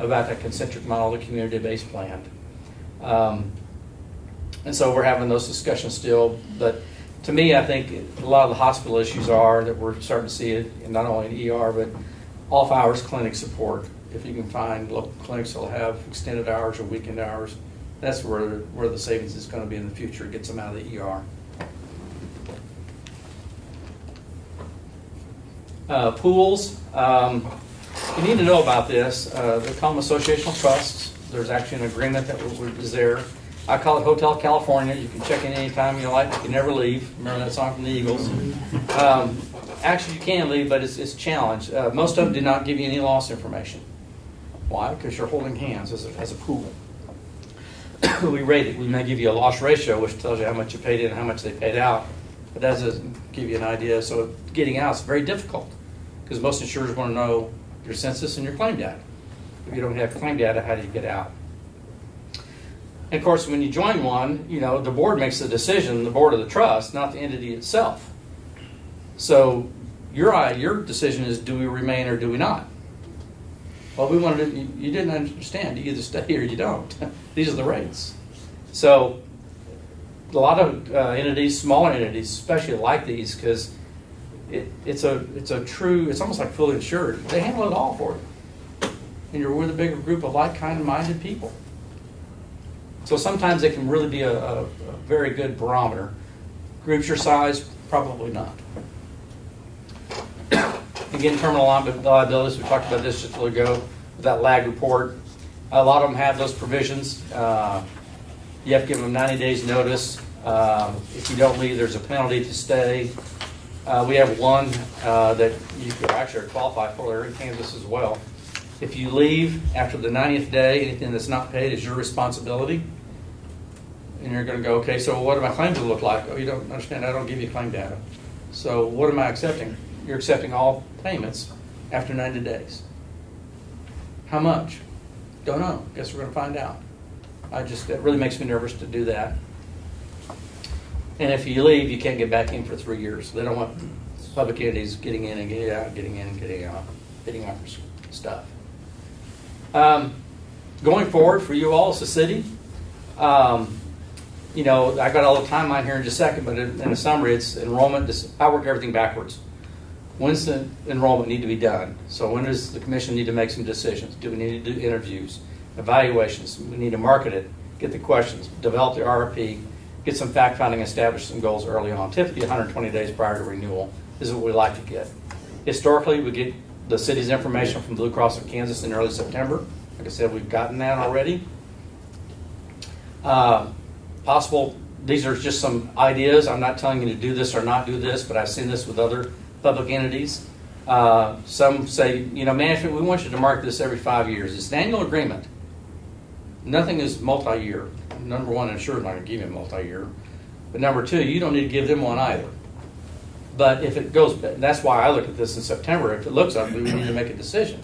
about that concentric model, the community-based plan. Um, And so we're having those discussions still, but to me, I think a lot of the hospital issues are that we're starting to see it, in not only in ER, but off hours clinic support. If you can find local clinics that'll have extended hours or weekend hours, that's where, where the savings is gonna be in the future, It gets them out of the ER. Uh, pools, um, you need to know about this, uh, they call them associational trusts, there's actually an agreement that was- is there. I call it Hotel California. You can check in anytime you like. You can never leave. Remember that song from the Eagles? Um, actually, you can leave, but it's, it's a challenge. Uh, most of them do not give you any loss information. Why? Because you're holding hands as a, as a pool. we rate it. We may give you a loss ratio, which tells you how much you paid in and how much they paid out. But that doesn't give you an idea. So getting out is very difficult because most insurers want to know your census and your claim data. If you don't have claim data, how do you get out? And of course, when you join one, you know, the board makes the decision, the board of the trust, not the entity itself. So your, your decision is do we remain or do we not? Well, we wanted to, you, didn't understand. You either stay or you don't. These are the rates. So a lot of uh, entities, smaller entities, especially like these, because it, it's a it's a true. It's almost like fully insured. They handle it all for you, and you're with a bigger group of like kind of minded people. So sometimes it can really be a, a, a very good barometer. Groups your size, probably not. Again, terminal liabilities, we talked about this just a little ago, that lag report. A lot of them have those provisions. Uh, you have to give them 90 days notice. Um, if you don't leave, there's a penalty to stay. Uh, we have one uh, that you actually qualify for. They're in Kansas as well. If you leave after the 90th day, anything that's not paid is your responsibility. And you're going to go, okay, so what do my claims look like? Oh, you don't understand. I don't give you claim data. So what am I accepting? You're accepting all payments after 90 days. How much? Don't know. Guess we're going to find out. I just, it really makes me nervous to do that. And if you leave, you can't get back in for three years. They don't want public entities getting in and getting out, getting in and getting out, bidding on stuff. Um, going forward for you all as a city, um, you know, I got all the timeline here in just a second, but in, in a summary, it's enrollment. I work everything backwards. When's the enrollment need to be done? So when does the commission need to make some decisions? Do we need to do interviews, evaluations? We need to market it, get the questions, develop the RFP, get some fact finding, establish some goals early on. Typically 120 days prior to renewal is what we like to get. Historically, we get the city's information from Blue Cross of Kansas in early September. Like I said, we've gotten that already. Uh, possible, these are just some ideas. I'm not telling you to do this or not do this, but I've seen this with other public entities. Uh, some say, you know, management, we want you to mark this every five years. It's an annual agreement. Nothing is multi-year. Number one, insurer's not going to give you a multi-year. But number two, you don't need to give them one either. But if it goes, that's why I look at this in September. If it looks ugly, we need to make a decision.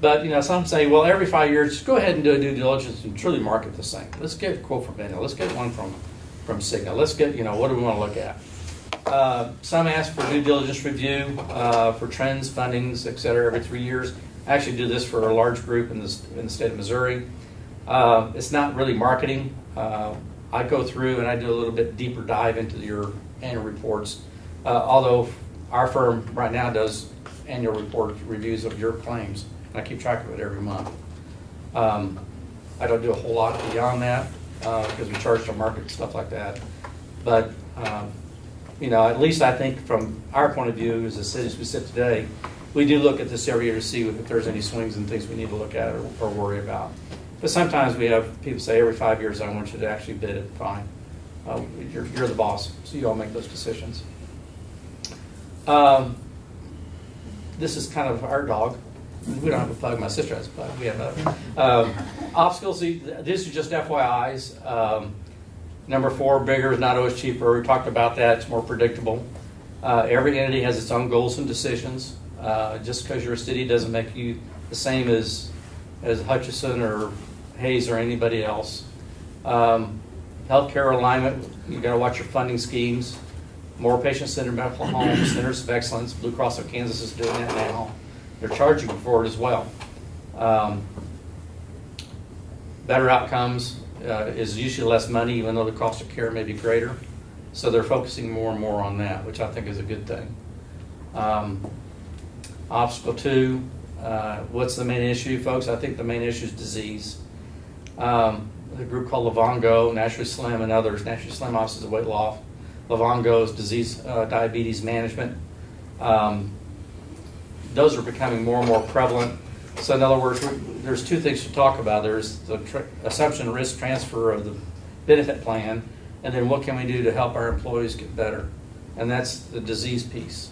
But you know, some say, well, every five years, just go ahead and do a due diligence and truly market this thing. Let's get a quote from Benny. Let's get one from from Cigna. Let's get, you know, what do we want to look at? Uh, some ask for due diligence review uh, for trends, fundings, et cetera, every three years. I actually do this for a large group in, this, in the state of Missouri. Uh, it's not really marketing. Uh, I go through and I do a little bit deeper dive into your annual reports. Uh, although our firm right now does annual report reviews of your claims, and I keep track of it every month. Um, I don't do a whole lot beyond that because we charge to market stuff like that. But um, you know, at least I think from our point of view as a city we sit today, we do look at this every year to see if there's any swings and things we need to look at or, or worry about. But sometimes we have people say every five years I want you to actually bid it. Fine, uh, you're, you're the boss, so you all make those decisions. Um, this is kind of our dog. We don't have a pug. My sister has a pug. We have a um, obstacles. This is just FYI's. Um, Number four, bigger is not always cheaper. We talked about that. It's more predictable. Uh, every entity has its own goals and decisions. Uh, just because you're a city doesn't make you the same as as Hutchinson or Hays or anybody else. Um, healthcare alignment, you got to watch your funding schemes. More patient-centered medical homes, centers of excellence. Blue Cross of Kansas is doing that now. They're charging for it as well. Um, better outcomes, uh, is usually less money, even though the cost of care may be greater. So they're focusing more and more on that, which I think is a good thing. Um, obstacle two, uh, what's the main issue, folks? I think the main issue is disease. Um, the group called Livongo, Naturally Slim, and others. Naturally Slim offices of weight loss. Livongo is disease, uh, diabetes management. Um, those are becoming more and more prevalent. So in other words, there's two things to talk about. There's the assumption risk transfer of the benefit plan, and then what can we do to help our employees get better? And that's the disease piece.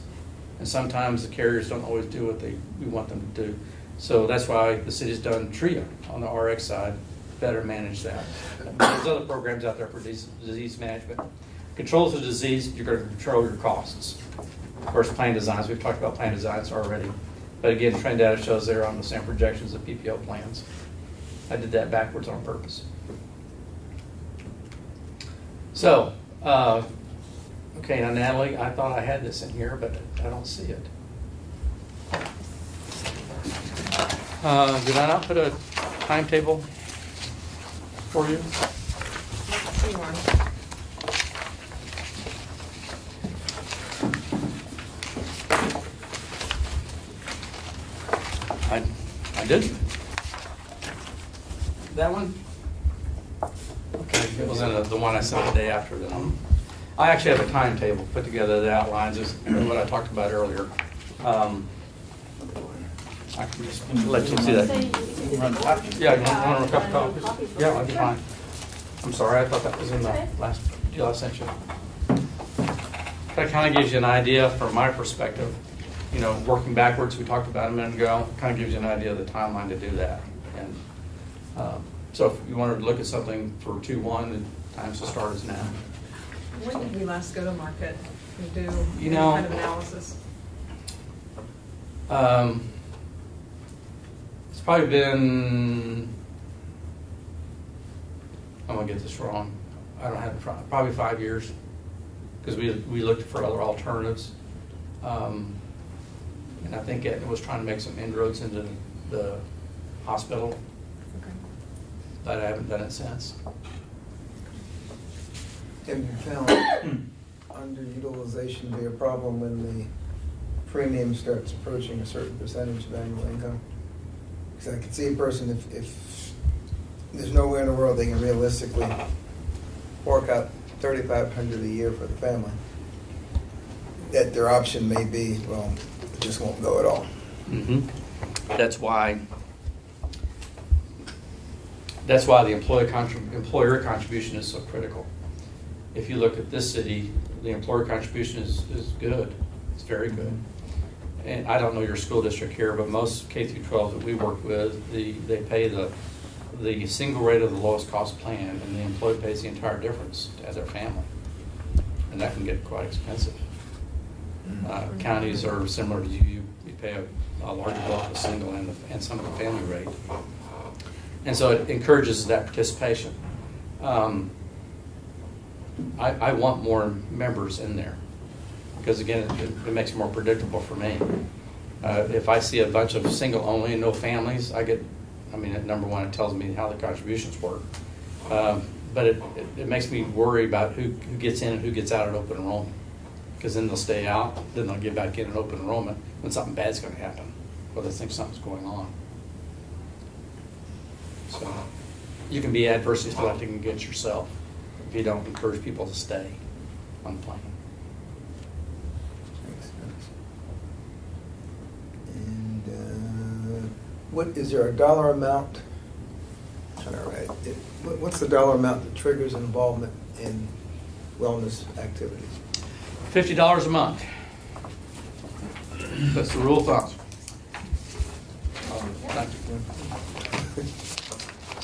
And sometimes the carriers don't always do what they, we want them to do. So that's why the city's done TRIA on the RX side, better manage that. There's other programs out there for dis- disease management. Controls of disease, you're gonna control your costs. Of course, plan designs, we've talked about plan designs already. But again, trend data shows there on the same projections of PPO plans. I did that backwards on purpose. So, uh, okay, now Natalie, I thought I had this in here, but I don't see it. Uh, Did I not put a timetable for you? I, I did. That one? Okay, it was in the, the one I sent the day after that. I actually have a timetable put together that outlines just what I talked about earlier. Um, I can just let you see that. Yeah, you want, want a couple copies? Yeah, that'd be fine. I'm sorry, I thought that was in the last deal I sent you. That kind of gives you an idea from my perspective, you know, working backwards, we talked about a minute ago, kind of gives you an idea of the timeline to do that. And um, so if you wanted to look at something for two one, the times to start is now. When did we last go to market and do You know- kind of analysis? Um, It's probably been, I'm gonna get this wrong, I don't have, probably five years, because we, we looked for other alternatives. Um, And I think Aetna was trying to make some inroads into the hospital, Okay. but I haven't done it since. Have you found underutilization to be a problem when the premium starts approaching a certain percentage of annual income? Because I can see a person, if, if there's nowhere in the world they can realistically fork out thirty-five hundred a year for the family, that their option may be, well, it just won't go at all. Mhm. That's why, that's why the employee contrib, employer contribution is so critical. If you look at this city, the employer contribution is, is good, it's very good. And I don't know your school district here, but most K through twelve that we work with, the, they pay the, the single rate of the lowest cost plan, and the employee pays the entire difference as their family. And that can get quite expensive. Uh, Counties are similar to you, you pay a a larger bill for single and, the- and some of the family rate. And so it encourages that participation. Um, I, I want more members in there, because again, it, it makes it more predictable for me. Uh, if I see a bunch of single only and no families, I get, I mean, at number one, it tells me how the contributions work. Um, But it, it, it makes me worry about who, who gets in and who gets out at open enrollment. Because then they'll stay out, then they'll get back in at open enrollment when something bad's gonna happen, or they think something's going on. So, you can be adversely selecting against yourself you don't encourage people to stay on the plane. Makes sense. And uh, what, is there a dollar amount? Trying to write, it- what- what's the dollar amount that triggers involvement in wellness activities? Fifty dollars a month. That's the rule of thumb.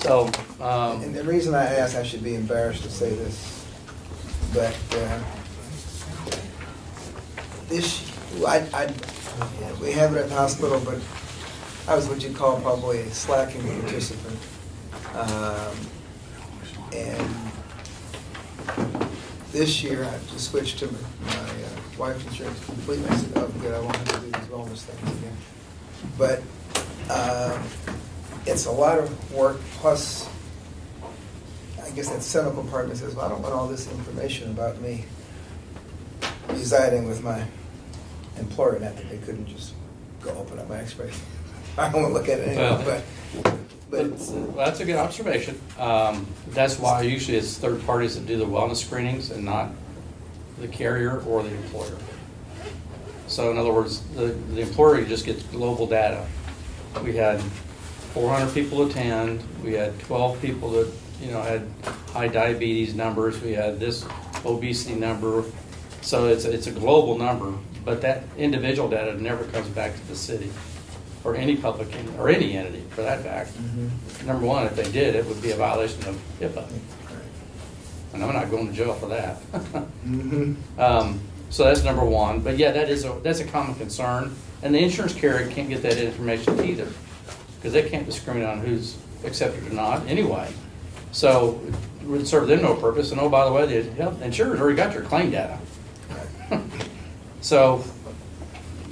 So, um. And the reason I ask, I should be embarrassed to say this, but uh, this, I, I, we have it at the hospital, but I was what you call probably a slacking participant. Um, And this year, I just switched to my my, uh, wife's insurance completely. I said, oh, good, I have to do these wellness things again. But um, it's a lot of work, plus, I guess that cynical part of me says, well, I don't want all this information about me residing with my employer, not that they couldn't just go open up my x-ray. I don't want to look at it anyway, Well, but, but Well, That's a good observation. Um, That's why usually it's third parties that do the wellness screenings and not the carrier or the employer. So in other words, the, the employer just gets global data, we had 400 people attend, we had 12 people that, you know, had high diabetes numbers, we had this obesity number. So it's, it's a global number, but that individual data never comes back to the city or any public, en- or any entity for that fact. Number one, if they did, it would be a violation of HIPAA, and I'm not going to jail for that. Mhm. Um, So that's number one, but yeah, that is, a that's a common concern, and the insurance carrier can't get that information either, because they can't discriminate on who's accepted or not anyway. So it would serve them no purpose, and oh, by the way, the health insurer's already got your claim data. So,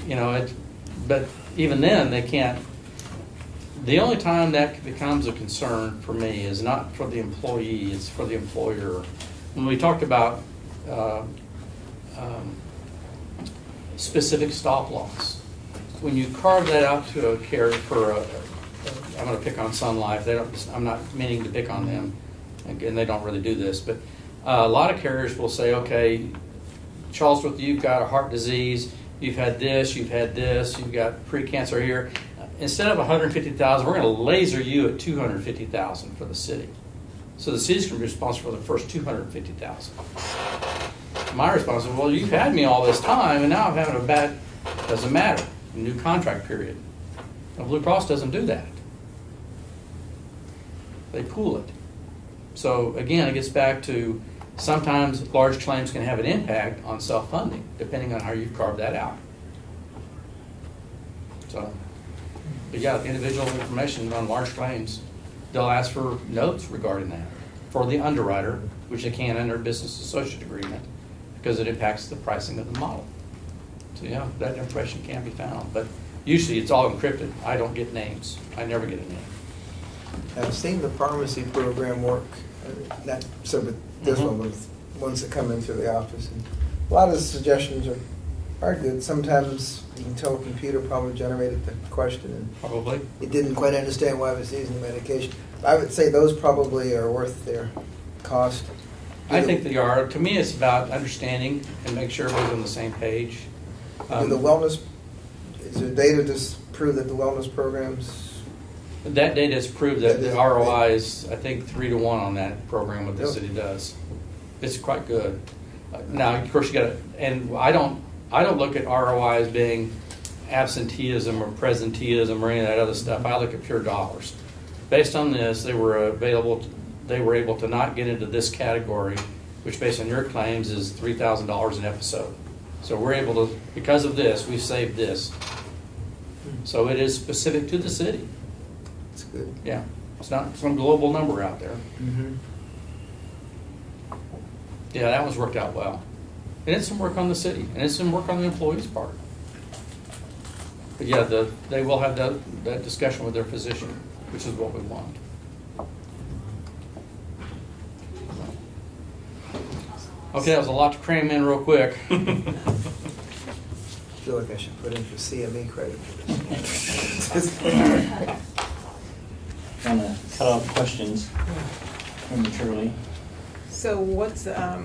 you know, it, but even then, they can't, the only time that becomes a concern for me is not for the employee, it's for the employer. When we talked about uh, um, specific stop loss, when you carve that out to a carrier for a, I'm gonna pick on Sun Life, they don't, I'm not meaning to pick on them, and they don't really do this, but uh, a lot of carriers will say, okay, Charlesworth, you've got a heart disease, you've had this, you've had this, you've got pre-cancer here. Instead of 150,000, we're going to laser you at 250,000 for the city. So the city's going to be responsible for the first 250,000. My response is, well, you've had me all this time, and now I'm having a bad, doesn't matter, new contract period. Now, Blue Cross doesn't do that. They pool it. So again, it gets back to sometimes large claims can have an impact on self-funding, depending on how you carve that out. So, but yeah, individual information on large claims, they'll ask for notes regarding that for the underwriter, which they can under a business associate agreement, because it impacts the pricing of the model. So yeah, that information can be found, but usually it's all encrypted. I don't get names. I never get a name. I've seen the pharmacy program work, uh, not so with this Mhm. one, but with ones that come in through the office. And A lot of the suggestions are, are good. Sometimes you can tell a computer probably generated the question and Probably. it didn't quite understand why it was using the medication. I would say those probably are worth their cost. I think they are. To me, it's about understanding and make sure everybody's on the same page. Do the Um, wellness, is there data to prove that the wellness programs, That data has proved that the ROI is, I think, three to one on that program, what the city does. It's quite good. Uh, Now, of course, you gotta, and I don't, I don't look at ROI as being absenteeism or presenteeism or any of that other stuff. I look at pure dollars. Based on this, they were available, they were able to not get into this category, which based on your claims is three thousand dollars an episode. So we're able to, because of this, we saved this. So it is specific to the city. Good. Yeah, it's not some global number out there. Mm-hmm. Yeah, that one's worked out well. And it's some work on the city, and it's some work on the employees' part. But yeah, the, they will have that, that discussion with their physician, which is what we want. Okay, that was a lot to cram in real quick. I feel like I should put in for CME credit for this. Trying to cut off questions prematurely. So what's um,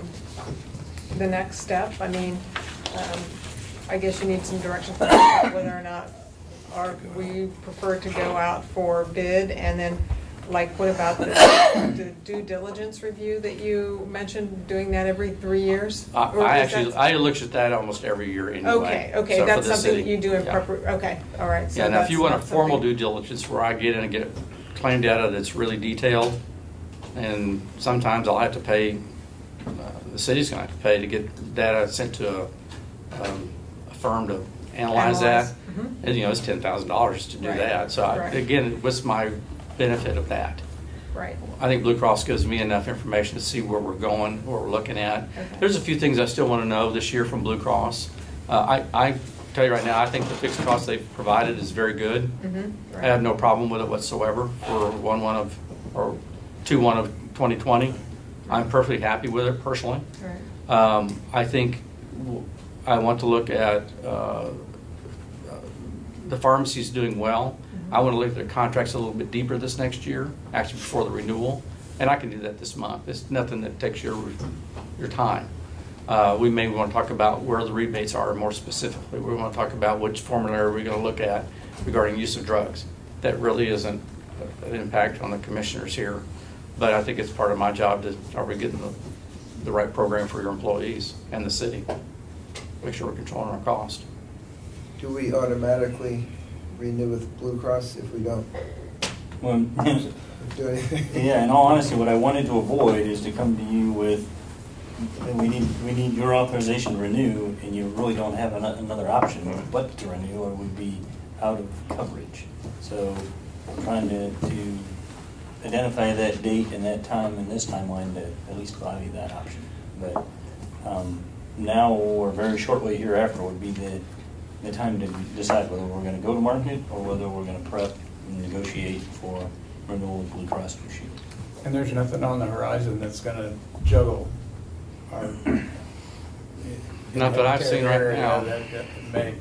the next step? I mean, um, I guess you need some direction from whether or not, are we prefer to go out for bid? And then, like, what about the the due diligence review that you mentioned, doing that every three years? I, I actually, I look at that almost every year anyway. Okay, okay, So that's the something that city. you do in Yeah. prepar, okay, all right. so Yeah, now if you want a formal something- due diligence where I get in and get claim data that's really detailed, and sometimes I'll have to pay, uh, the city's gonna have to pay to get data sent to a, um, a firm to analyze that. Analyze, mhm. And, you know, it's ten thousand dollars to do Right, that, so I- right. again, what's my benefit of that? Right, I think Blue Cross gives me enough information to see where we're going, what we're looking at. Okay. There's a few things I still want to know this year from Blue Cross. Uh, I, I tell you right now, I think the fixed cost they've provided is very good. mhm, I have no problem with it whatsoever for one one of, or two one of 2020. I'm perfectly happy with it personally. right, Um, I think I want to look at, uh, the pharmacy's doing well. I want to look at their contracts a little bit deeper this next year, actually before the renewal. And I can do that this month. It's nothing that takes your, your time. Uh, we may want to talk about where the rebates are more specifically. We want to talk about which formulary we're going to look at regarding use of drugs. that really isn't an impact on the commissioners here. But I think it's part of my job to, are we getting the, the right program for your employees and the city? Make sure we're controlling our cost. Do we automatically renew with Blue Cross if we don't Well, do anything? Yeah, in all honesty, what I wanted to avoid is to come to you with, we need, we need your authorization to renew, and you really don't have ano- another option but to renew, or we'd be out of coverage. So I'm trying to, to identify that date and that time and this timeline to at least allow you that option. But um, now, or very shortly hereafter would be the, the time to decide whether we're gonna go to market or whether we're gonna prep and negotiate for renewal of Blue Cross Blue Shield. And there's nothing on the horizon that's gonna juggle our. Not that I've seen right area now. That that may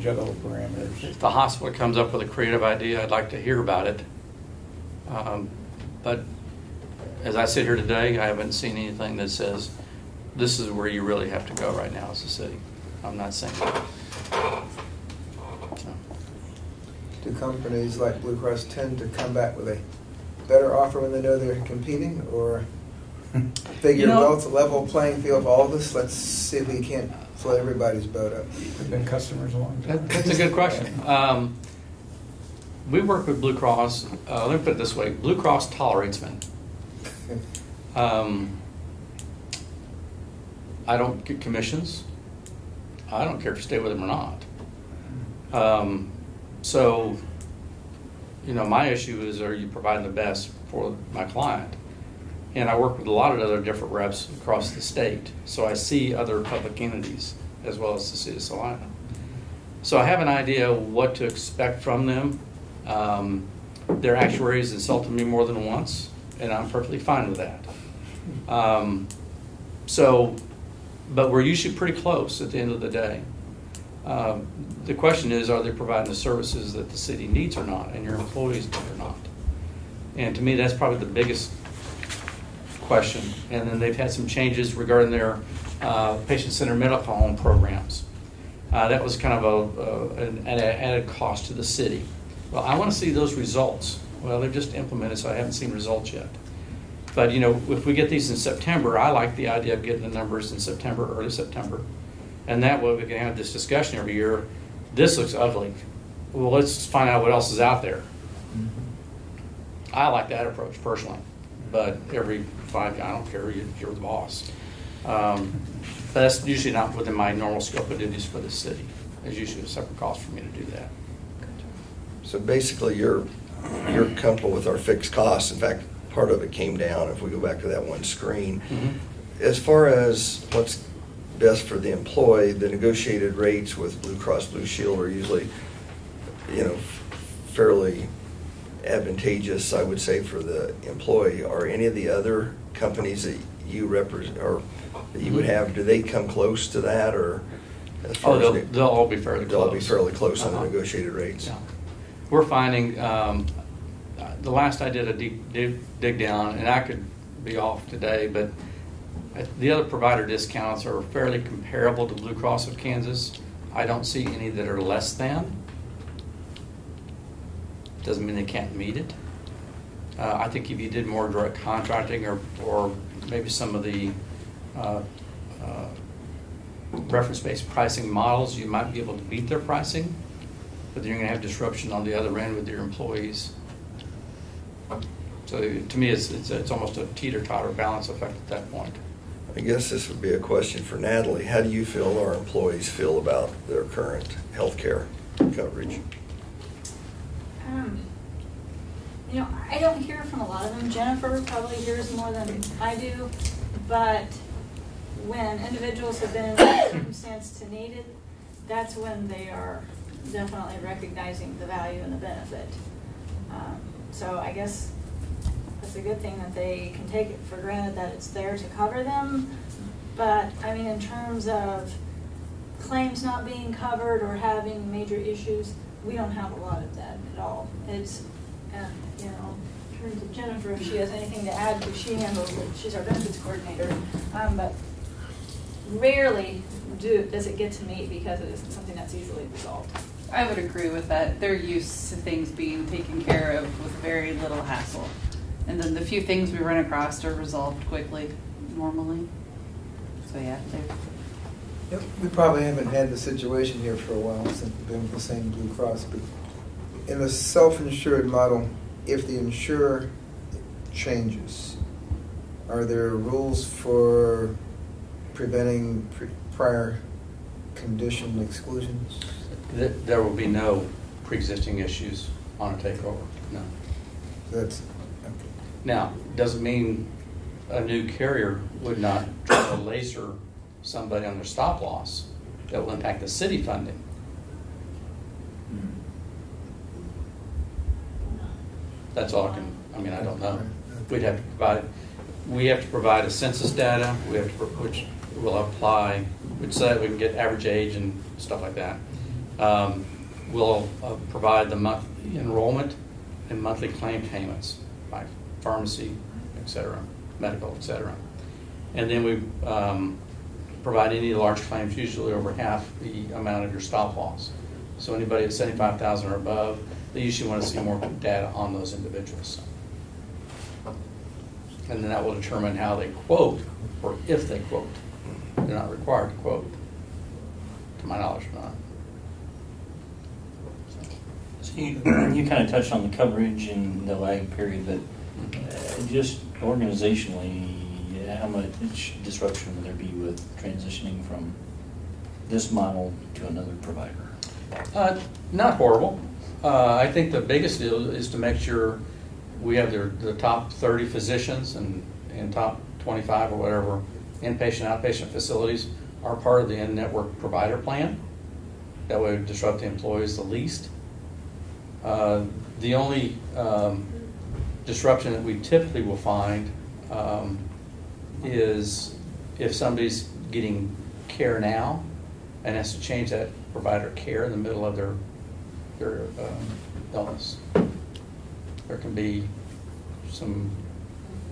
juggle parameters. If the hospital comes up with a creative idea, I'd like to hear about it. Um, But as I sit here today, I haven't seen anything that says, this is where you really have to go right now as a city. I'm not saying that. Do companies like Blue Cross tend to come back with a better offer when they know they're competing, or figure, You know- well, it's a level playing field for all of us, let's see if we can't float everybody's boat up? We've been customers a long time. that- That's a good question. Um, We work with Blue Cross, uh, let me put it this way, Blue Cross tolerates me. Um, I don't get commissions. I don't care if you stay with them or not. Um, so, you know, my issue is, are you providing the best for my client? And I work with a lot of other different reps across the state, so I see other public entities as well as the city of Salina. So I have an idea what to expect from them. Um, Their actuaries insulted me more than once, and I'm perfectly fine with that. Um, So, but we're usually pretty close at the end of the day. Um, The question is, are they providing the services that the city needs or not, and your employees need or not? And to me, that's probably the biggest question. And then they've had some changes regarding their uh, patient-centered medical home programs. Uh, That was kind of a, uh, an added cost to the city. Well, I want to see those results. Well, they're just implemented, so I haven't seen results yet. But, you know, if we get these in September, I like the idea of getting the numbers in September, early September. And that way we can have this discussion every year. This looks ugly. Well, let's find out what else is out there. I like that approach personally, but every five, I don't care, you- you're the boss. Um, that's usually not within my normal scope of duties for the city. There's usually a separate cost for me to do that. So basically, you're, you're comfortable with our fixed costs. In fact, part of it came down, if we go back to that one screen. As far as what's best for the employee, the negotiated rates with Blue Cross Blue Shield are usually, you know, fairly advantageous, I would say, for the employee. Are any of the other companies that you represent, or that you would have, do they come close to that, or? as far Oh, they'll, ne- they'll all be fairly close. They'll all be fairly close on the Uh-huh. negotiated rates? Yeah. We're finding, um, the last I did a deep dig, dig down, and I could be off today, but uh, the other provider discounts are fairly comparable to Blue Cross of Kansas. I don't see any that are less than. Doesn't mean they can't meet it. Uh, I think if you did more direct contracting or, or maybe some of the, uh, uh, reference-based pricing models, you might be able to beat their pricing, but then you're gonna have disruption on the other end with your employees. So to me, it's, it's, it's almost a teeter-totter balance effect at that point. I guess this would be a question for Natalie. How do you feel our employees feel about their current health care coverage? Um, You know, I don't hear from a lot of them. Jennifer probably hears more than I do, but when individuals have been in a circumstance to need it, that's when they are definitely recognizing the value and the benefit. Um, So I guess it's a good thing that they can take it for granted that it's there to cover them. But, I mean, in terms of claims not being covered or having major issues, we don't have a lot of that at all. It's, uh, you know, in terms of Jennifer, if she has anything to add, because she handles it, she's our benefits coordinator. Um, but rarely do, does it get to me because it isn't something that's easily resolved. I would agree with that. They're used to things being taken care of with very little hassle. And then the few things we run across are resolved quickly, normally. So yeah, they Yep, We probably haven't had the situation here for a while since we've been with the same Blue Cross, but in a self-insured model, if the insurer changes, are there rules for preventing pre- prior condition exclusions? There will be no pre-existing issues on a takeover, no. That's, Now, doesn't mean a new carrier would not try a laser somebody on their stop loss that will impact the city funding. That's all I can, I mean, I don't know. We'd have to provide, we have to provide a census data, we have to, which will apply, which say we can get average age and stuff like that. Um, We'll uh, provide the month enrollment and monthly claim payments by pharmacy, et cetera, medical, et cetera. And then we um, provide any large claims, usually over half the amount of your stop loss. So anybody at seventy-five thousand or above, they usually want to see more data on those individuals. And then that will determine how they quote, or if they quote. They're not required to quote, to my knowledge, not. So you, you kind of touched on the coverage and the lag period, but uh, just organizationally, how much disruption would there be with transitioning from this model to another provider? Uh, Not horrible. Uh, I think the biggest deal is to make sure we have the, the top thirty physicians and, and top twenty-five or whatever inpatient, outpatient facilities are part of the in-network provider plan. That we disrupt the employees the least. Uh, The only um, disruption that we typically will find um, is if somebody's getting care now and has to change that provider care in the middle of their, their um, illness. There can be some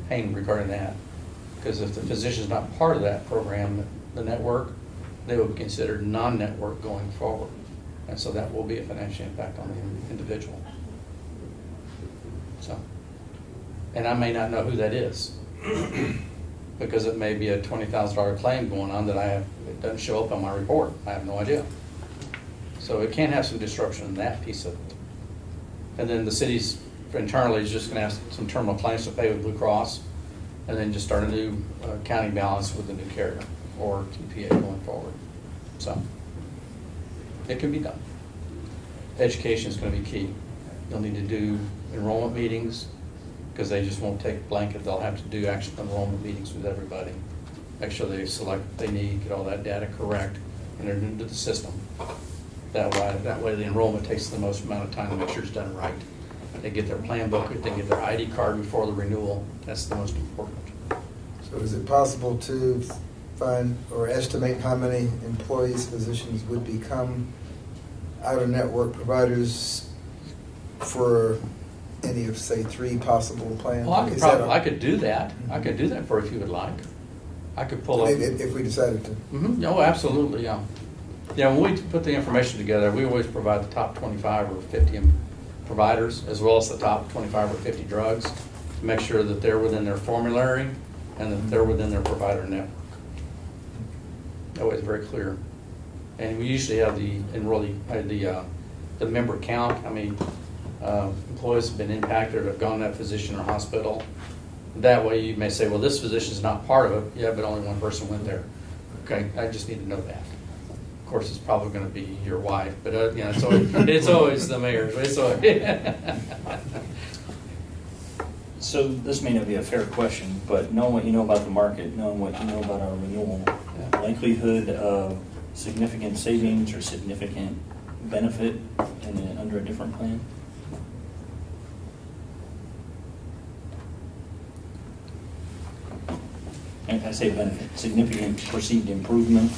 pain regarding that. Because if the physician's not part of that program, the network, they will be considered non-network going forward. And so that will be a financial impact on the individual. So, and I may not know who that is. Because it may be a twenty thousand dollar claim going on that I have, it doesn't show up on my report. I have no idea. So it can have some disruption in that piece of it. And then the city's internally is just gonna have some terminal claims to pay with Blue Cross, and then just start a new uh, counting balance with the new carrier or TPA going forward. So, it can be done. Education is gonna be key. They'll need to do enrollment meetings, because they just won't take blanket, they'll have to do actual enrollment meetings with everybody. Make sure they select what they need, get all that data correct, and enter into the system. That way, that way the enrollment takes the most amount of time to make sure it's done right. They get their plan book, they get their ID card before the renewal, that's the most important. so is it possible to find or estimate how many employees, physicians would become out-of-network providers for any of, say, three possible plans? Well, I could Is that probably, a- I could do that, I could do that for if you would like. I could pull up. If, if we decided to. Mhm, Oh, absolutely, yeah. Yeah, when we put the information together, we always provide the top twenty-five or fifty providers, as well as the top twenty-five or fifty drugs, to make sure that they're within their formulary and that they're within their provider network. That way it's very clear. And we usually have the enrollee, uh, the, uh, the member count, I mean, uh, employees have been impacted or have gone to that physician or hospital. That way you may say, well, this physician is not part of it, yeah, but only one person went there. Okay, I just need to know that. Of course, it's probably gonna be your wife, but, uh, you know, it's always, it's always the mayor. it's always. So this may not be a fair question, but knowing what you know about the market, knowing what you know about our renewal, Yeah. likelihood of significant savings or significant benefit in a, under a different plan? I say benefit, significant perceived improvement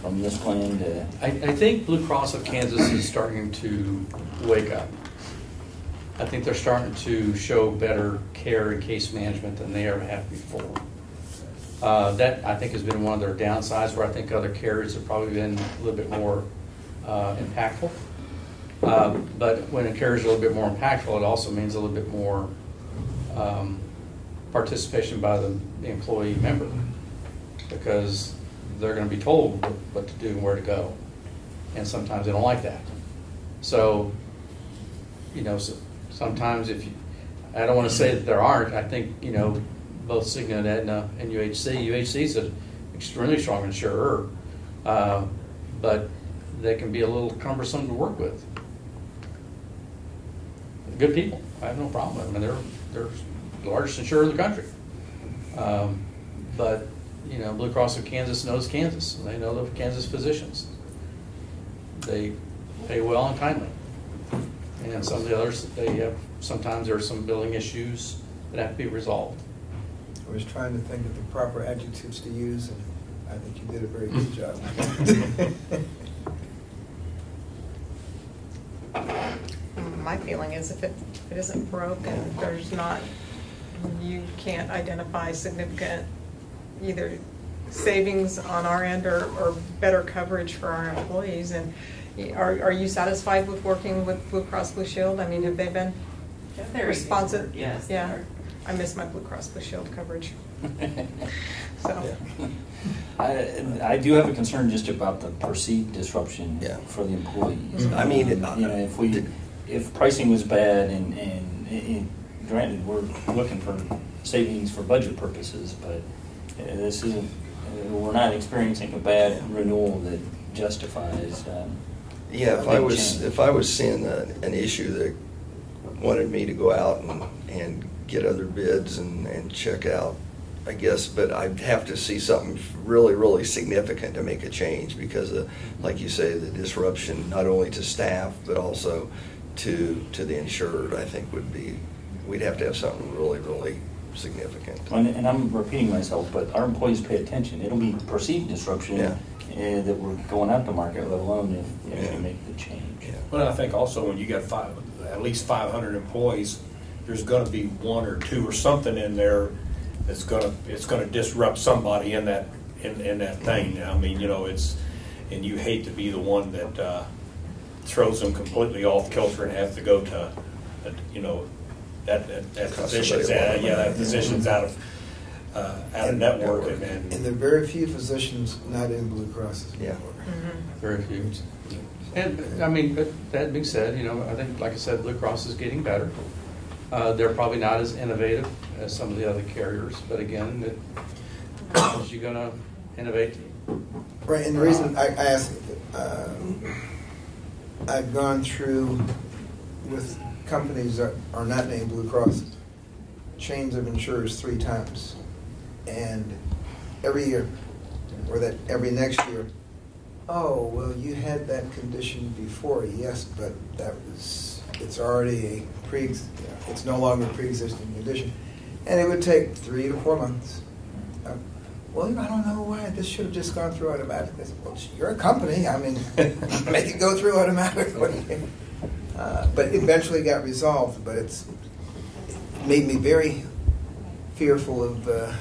from this plan to, I, I think Blue Cross of Kansas is starting to wake up. I think they're starting to show better care and case management than they ever have before. Uh, that, I think, has been one of their downsides, where I think other carriers have probably been a little bit more uh, impactful. Uh, But when a carrier is a little bit more impactful, it also means a little bit more um, participation by the employee member. Because they're gonna be told what- to do and where to go. And sometimes they don't like that. So, you know, so- sometimes if you, I don't wanna say that there aren't, I think, you know, both Cigna and Aetna and UHC, UHC is an extremely strong insurer, uh, but they can be a little cumbersome to work with. Good people, I have no problem with them, and they're, they're the largest insurer in the country. Um, But, you know, Blue Cross of Kansas knows Kansas, and they know the Kansas physicians. They pay well and timely. And some of the others, they have, sometimes there are some billing issues that have to be resolved. I was trying to think of the proper adjectives to use, and I think you did a very good job. My feeling is if it, if it isn't broken, if there's not, you can't identify significant either savings on our end or, or better coverage for our employees. And are, are you satisfied with working with Blue Cross Blue Shield? I mean, have they been Very responsive? good, yes, they Yeah, are. I miss my Blue Cross Blue Shield coverage. So, I, I do have a concern just about the perceived disruption Yeah. for the employees. I mean, it- You know, if we, if pricing was bad and, and, and granted, we're looking for savings for budget purposes, but uh, this isn't, uh, we're not experiencing a bad renewal that justifies, um, Yeah, if I was, change. if I was seeing a- an issue that wanted me to go out and, and get other bids and, and check out, I guess, but I'd have to see something really, really significant to make a change because of, like you say, the disruption, not only to staff, but also to, to the insured, I think would be, we'd have to have something really, really significant. And, and I'm repeating myself, but our employees pay attention. It'll be perceived disruption Yeah. uh, that we're going out to market, let alone if, if Yeah. we make the change. Yeah. Well, I think also when you got five, at least five hundred employees, there's gonna be one or two or something in there that's gonna, it's gonna disrupt somebody in that, in, in that thing. I mean, you know, it's, and you hate to be the one that, uh, throws them completely off kilter and have to go to, uh, you know, that, that, that Cost position's, somebody a lot uh, of yeah, that money. position's out of, uh, out of network and, and. And there are very few physicians not in Blue Cross's Yeah. network. Very few. And, I mean, but that being said, you know, I think, like I said, Blue Cross is getting better. Uh, They're probably not as innovative as some of the other carriers, but again, it- as you're gonna innovate, Right, and the reason I, I asked, um, I've gone through with companies that are not named Blue Cross, chains of insurers three times. And every year, or that every next year, oh, well, you had that condition before, yes, but that was, it's already a pre, it's no longer a pre-existing condition. And it would take three to four months. Well, I don't know why, this should have just gone through automatically. I said, Well, you're a company, I mean, make it go through automatically. Uh, But it eventually got resolved, but it's, it made me very fearful of uh,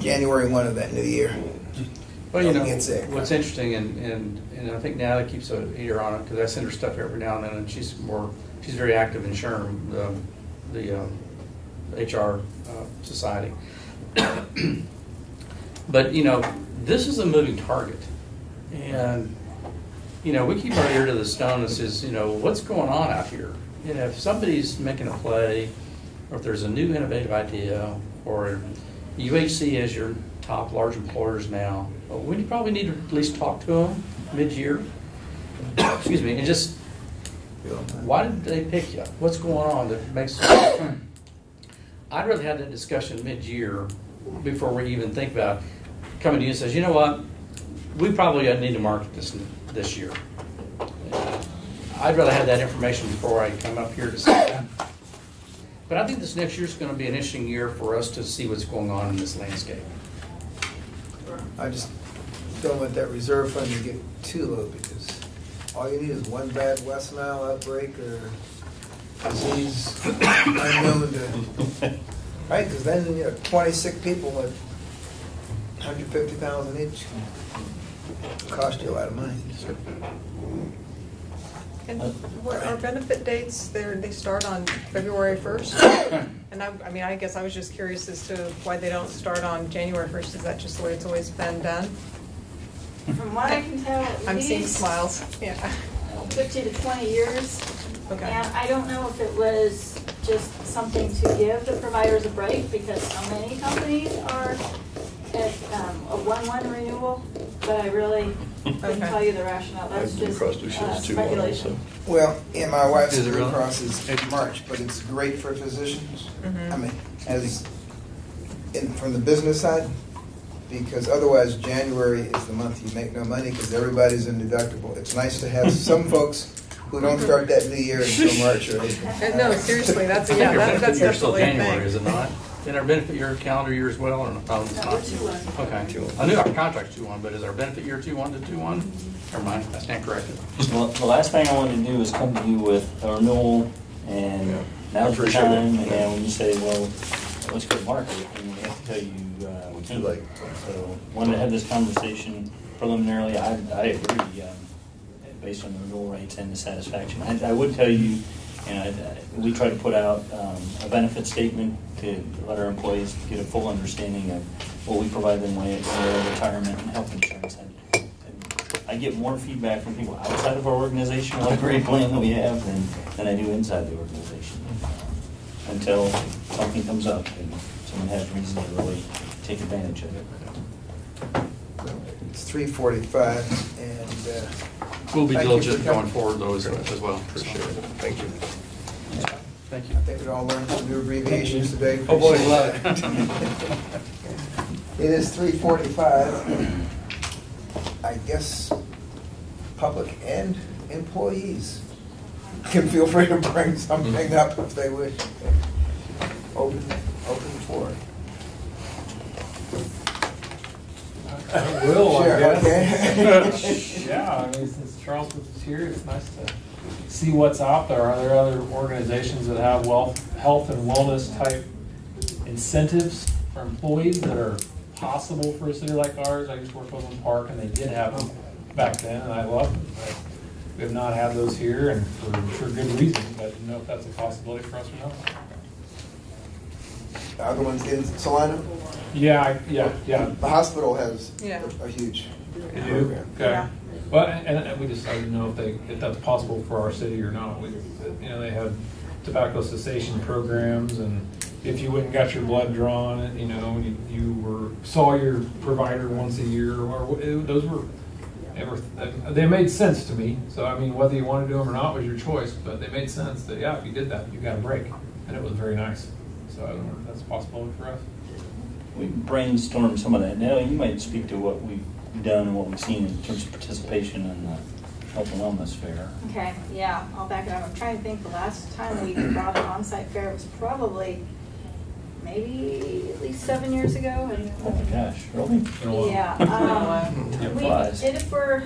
January one of that new year. Well, you Don't know, what's interesting, and, and, and I think Natalie keeps a ear on it, because I send her stuff every now and then, and she's more, she's very active in SHRM, the, the um, HR uh, society. But, you know, this is a moving target. And, you know, we keep our ear to the stone and says, you know, what's going on out here? You know, if somebody's making a play, or if there's a new innovative idea, or UHC as your top large employers now, we probably need to at least talk to them mid-year. Excuse me, and just, why did they pick you? What's going on that makes? I'd rather have that discussion mid-year before we even think about coming to you and says, you know what? We probably need to market this this year. I'd rather have that information before I come up here to say that. But I think this next year is gonna be an interesting year for us to see what's going on in this landscape. I just don't want that reserve fund to get too low because all you need is one bad West Nile outbreak or disease unknown to, right? Because then, you know, twenty sick people at hundred fifty thousand each cost you a lot of money. And uh, what our benefit dates, they're, they start on February first? And I, I mean, I guess I was just curious as to why they don't start on January first. Is that just the way it's always been done? From what I can tell, at I'm seeing least smiles, yeah. fifty to twenty years. Okay. And I don't know if it was just something to give the providers a break because so many companies are at um, a one-one renewal, but I really couldn't Okay. tell you the rationale. That's Blue just Cross Blue uh, Shield's two one also. speculation. Well, in my wife's Is it Blue really? Cross is March, but it's great for physicians. Mhm. I mean, as, in, from the business side, because otherwise January is the month you make no money because everybody's in deductible. It's nice to have some folks who don't start that new year until March or April. Uh, No, seriously, that's, I think yeah, your that- benefit that's year's still definitely a January, is thing. it not? In our benefit year calendar year as well, or not? Oh, it's No, not? we're two one. Okay. I knew our contract's two one, but is our benefit year two one to two one? Never mind, I stand corrected. Well, the last thing I wanted to do is come to you with a renewal, and Yeah. now's the Appreciate it. time, Yeah. and when you say, well, let's go to market, and we have to tell you, uh, we Too can't. late. So, wanted to have this conversation preliminarily, I, I agree, um, based on the renewal rates and the satisfaction. I, I would tell you, you know, we try to put out, um, a benefit statement to let our employees get a full understanding of what we provide them with, their retirement and health insurance. And- and I get more feedback from people outside of our organization, a great plan that we have, than, than I do inside the organization. Until something comes up and someone has reason to really take advantage of it. It's three forty-five and, uh, We'll be Thank you for diligent coming. going forward though as as well. Appreciate it. Thank you. Thank you. I think we all learned some new abbreviations today. Oh, boy, Appreciate love that. It is three forty-five. I guess public and employees can feel free to bring something up if they wish. Open, open for it. I will, I guess. okay. Yeah, I mean, since Charles was here, it's nice to see what's out there. Are there other organizations that have wealth, health and wellness type incentives for employees that are possible for a city like ours? I used to work over in Park and they did have them back then and I loved them. But We have not had those here and for, for good reason, but I don't know if that's a possibility for us or not. The other ones in Salina, Yeah, I- yeah, yeah. the hospital has Yeah. a a huge You do? program. Okay. Yeah. Well, and, and we just, I didn't know if they, if that's possible for our city or not. We, you know, they have tobacco cessation programs and if you went and got your blood drawn, you know, and you, you were, saw your provider once a year or, it- those were, ever, they made sense to me. So, I mean, whether you wanted to do them or not was your choice, but they made sense that, yeah, if you did that, you got a break. And it was very nice. So I don't know if that's a possibility for us. We brainstormed some of that. Now, you might speak to what we've done and what we've seen in terms of participation in the health and wellness fair. Okay, yeah, I'll back it up. I'm trying to think, the last time we brought an on-site fair was probably maybe at least seven years ago. and- Oh my gosh, really? Been a while. Yeah. um, We did it for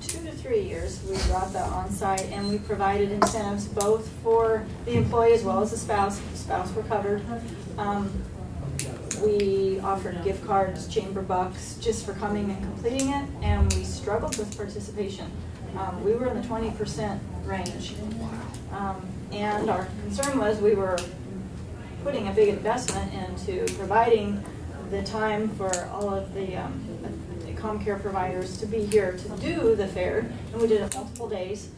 two to three years. We brought that on-site and we provided incentives both for the employee as well as the spouse. The Spouse were covered. Um, We offered gift cards, chamber bucks, just for coming and completing it, and we struggled with participation. Um, We were in the twenty percent range. Um, And our concern was we were putting a big investment into providing the time for all of the, um, the ComCare providers to be here to do the fair, and we did it multiple days.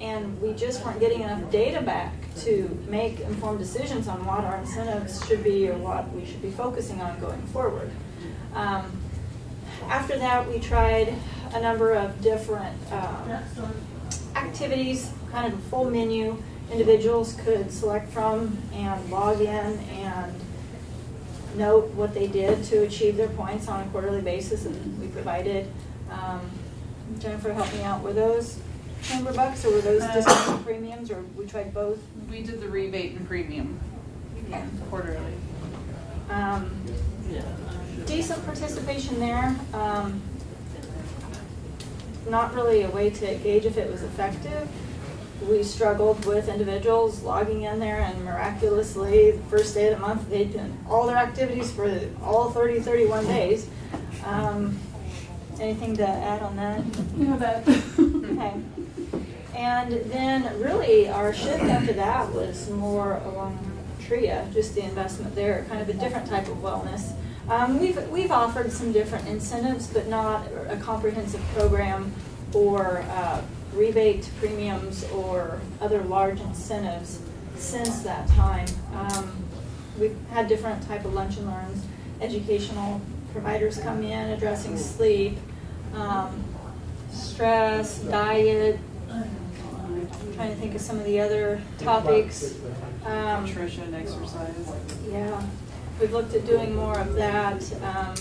And we just weren't getting enough data back to make informed decisions on what our incentives should be or what we should be focusing on going forward. Um, After that, we tried a number of different, um, activities, kind of a full menu individuals could select from and log in and note what they did to achieve their points on a quarterly basis, and we provided, um, Jennifer, help me out, with those chamber bucks, or were those Uh, discounted premiums, or we tried both? We did the rebate and premium Okay. quarterly. Um, Decent participation there. Um, Not really a way to gauge if it was effective. We struggled with individuals logging in there and miraculously, the first day of the month, they'd done all their activities for all 30, 31 days. Um, Anything to add on that? You know that. Okay. And then really our shift after that was more along TRIA, just the investment there, kind of a different type of wellness. Um, we've, we've offered some different incentives, but not a comprehensive program or uh, rebate premiums or other large incentives since that time. Um, we've had different type of lunch and learns, educational providers come in addressing sleep, um, stress, diet, trying to think of some of the other topics. Um, Nutrition, exercise. yeah, we've looked at doing more of that. Um,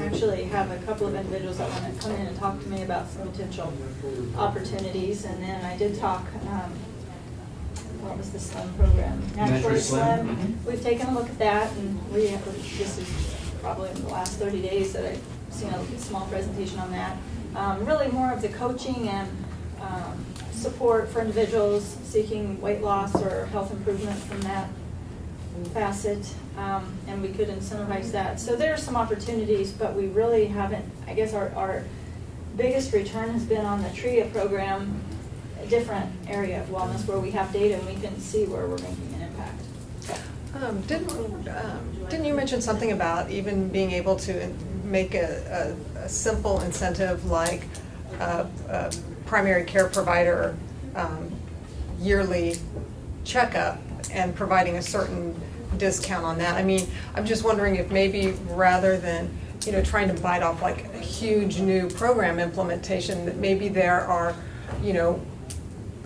Actually have a couple of individuals that want to come in and talk to me about some potential opportunities. And then I did talk, um, what was the SLIM program? Naturally Slim. Slim. We've taken a look at that and we, this is probably in the last thirty days that I've seen a small presentation on that. Um, Really more of the coaching and um, support for individuals seeking weight loss or health improvement from that facet, um, and we could incentivize that. So there are some opportunities, but we really haven't, I guess our, our biggest return has been on the TRIA program, a different area of wellness where we have data and we can see where we're making an impact. Um, Didn't, um, didn't you mention something about even being able to make a, a, a simple incentive like a, a primary care provider um, yearly checkup and providing a certain discount on that? I mean, I'm just wondering if maybe rather than, you know, trying to bite off like a huge new program implementation, that maybe there are, you know,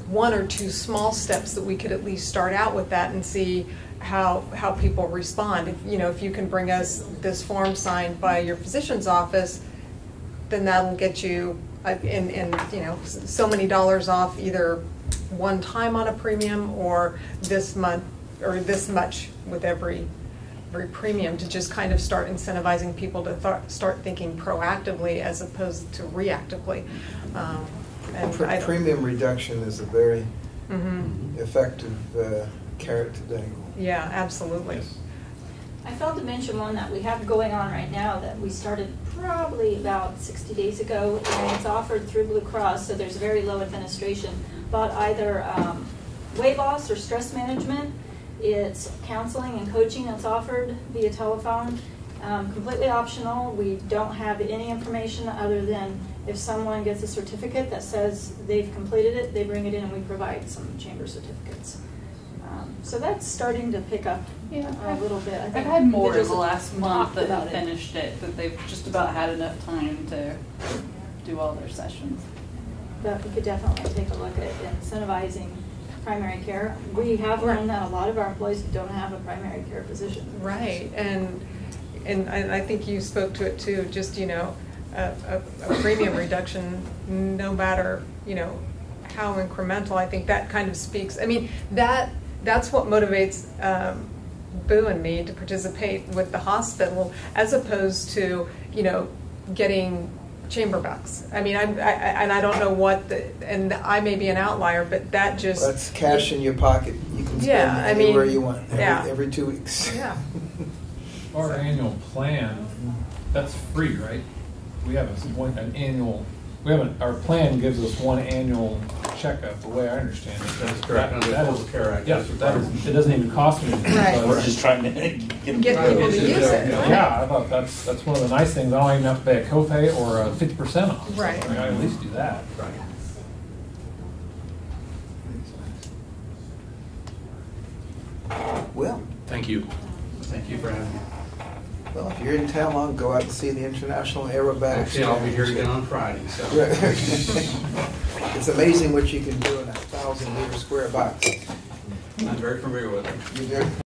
one or two small steps that we could at least start out with that and see how, how people respond. If, you know, if you can bring us this form signed by your physician's office, then that'll get you, in, in, you know, so many dollars off either one time on a premium or this month, or this much with every, every premium to just kind of start incentivizing people to th- start thinking proactively as opposed to reactively. Um, and Pre- I Premium reduction is a very Mhm. effective uh, carrot to dangle. Yeah, absolutely. I failed to mention one that we have going on right now that we started probably about 60 days ago, and it's offered through Blue Cross, so there's very low administration, but either um, weight loss or stress management. It's counseling and coaching that's offered via telephone, um, completely optional. We don't have any information other than if someone gets a certificate that says they've completed it, they bring it in and we provide some chamber certificates. So that's starting to pick up Yeah, a I've- little bit. I I've had more in the last month talked that have finished it, that they've just about had enough time to do all their sessions. But we could definitely take a look at incentivizing primary care. We have learned that a lot of our employees don't have a primary care physician. Right, and, and I I think you spoke to it too, just, you know, a, a a premium reduction, no matter, you know, how incremental, I think that kind of speaks, I mean, that, that's what motivates um, Boo and me to participate with the hospital, as opposed to, you know, getting chamber bucks. I mean, I'm, I, I- and I don't know what the, and I may be an outlier, but that just. That's cash in your pocket. You can Yeah, spend I it anywhere mean, you want, yeah. every, every two weeks. Yeah. Our annual plan, that's free, right? We have a, an annual, we have, an- our plan gives us one annual checkup, the way I understand it. That is correct. That- Under the that Affordable Care Act, Yeah, that's that required. is, it doesn't even cost me anything. Right. so- We're just trying to get them. Get people to use it. Yeah, I thought that's, that's one of the nice things. I don't even have to pay a copay or a fifty percent off. Right. I mean, I at least do that. Right. Well, Thank you. Thank you for having me. Well, if you're in town long, go out and see the International Aerobatics. Actually, I'll be here again on Friday, so. It's amazing what you can do in a thousand meter square box. I'm very familiar with it.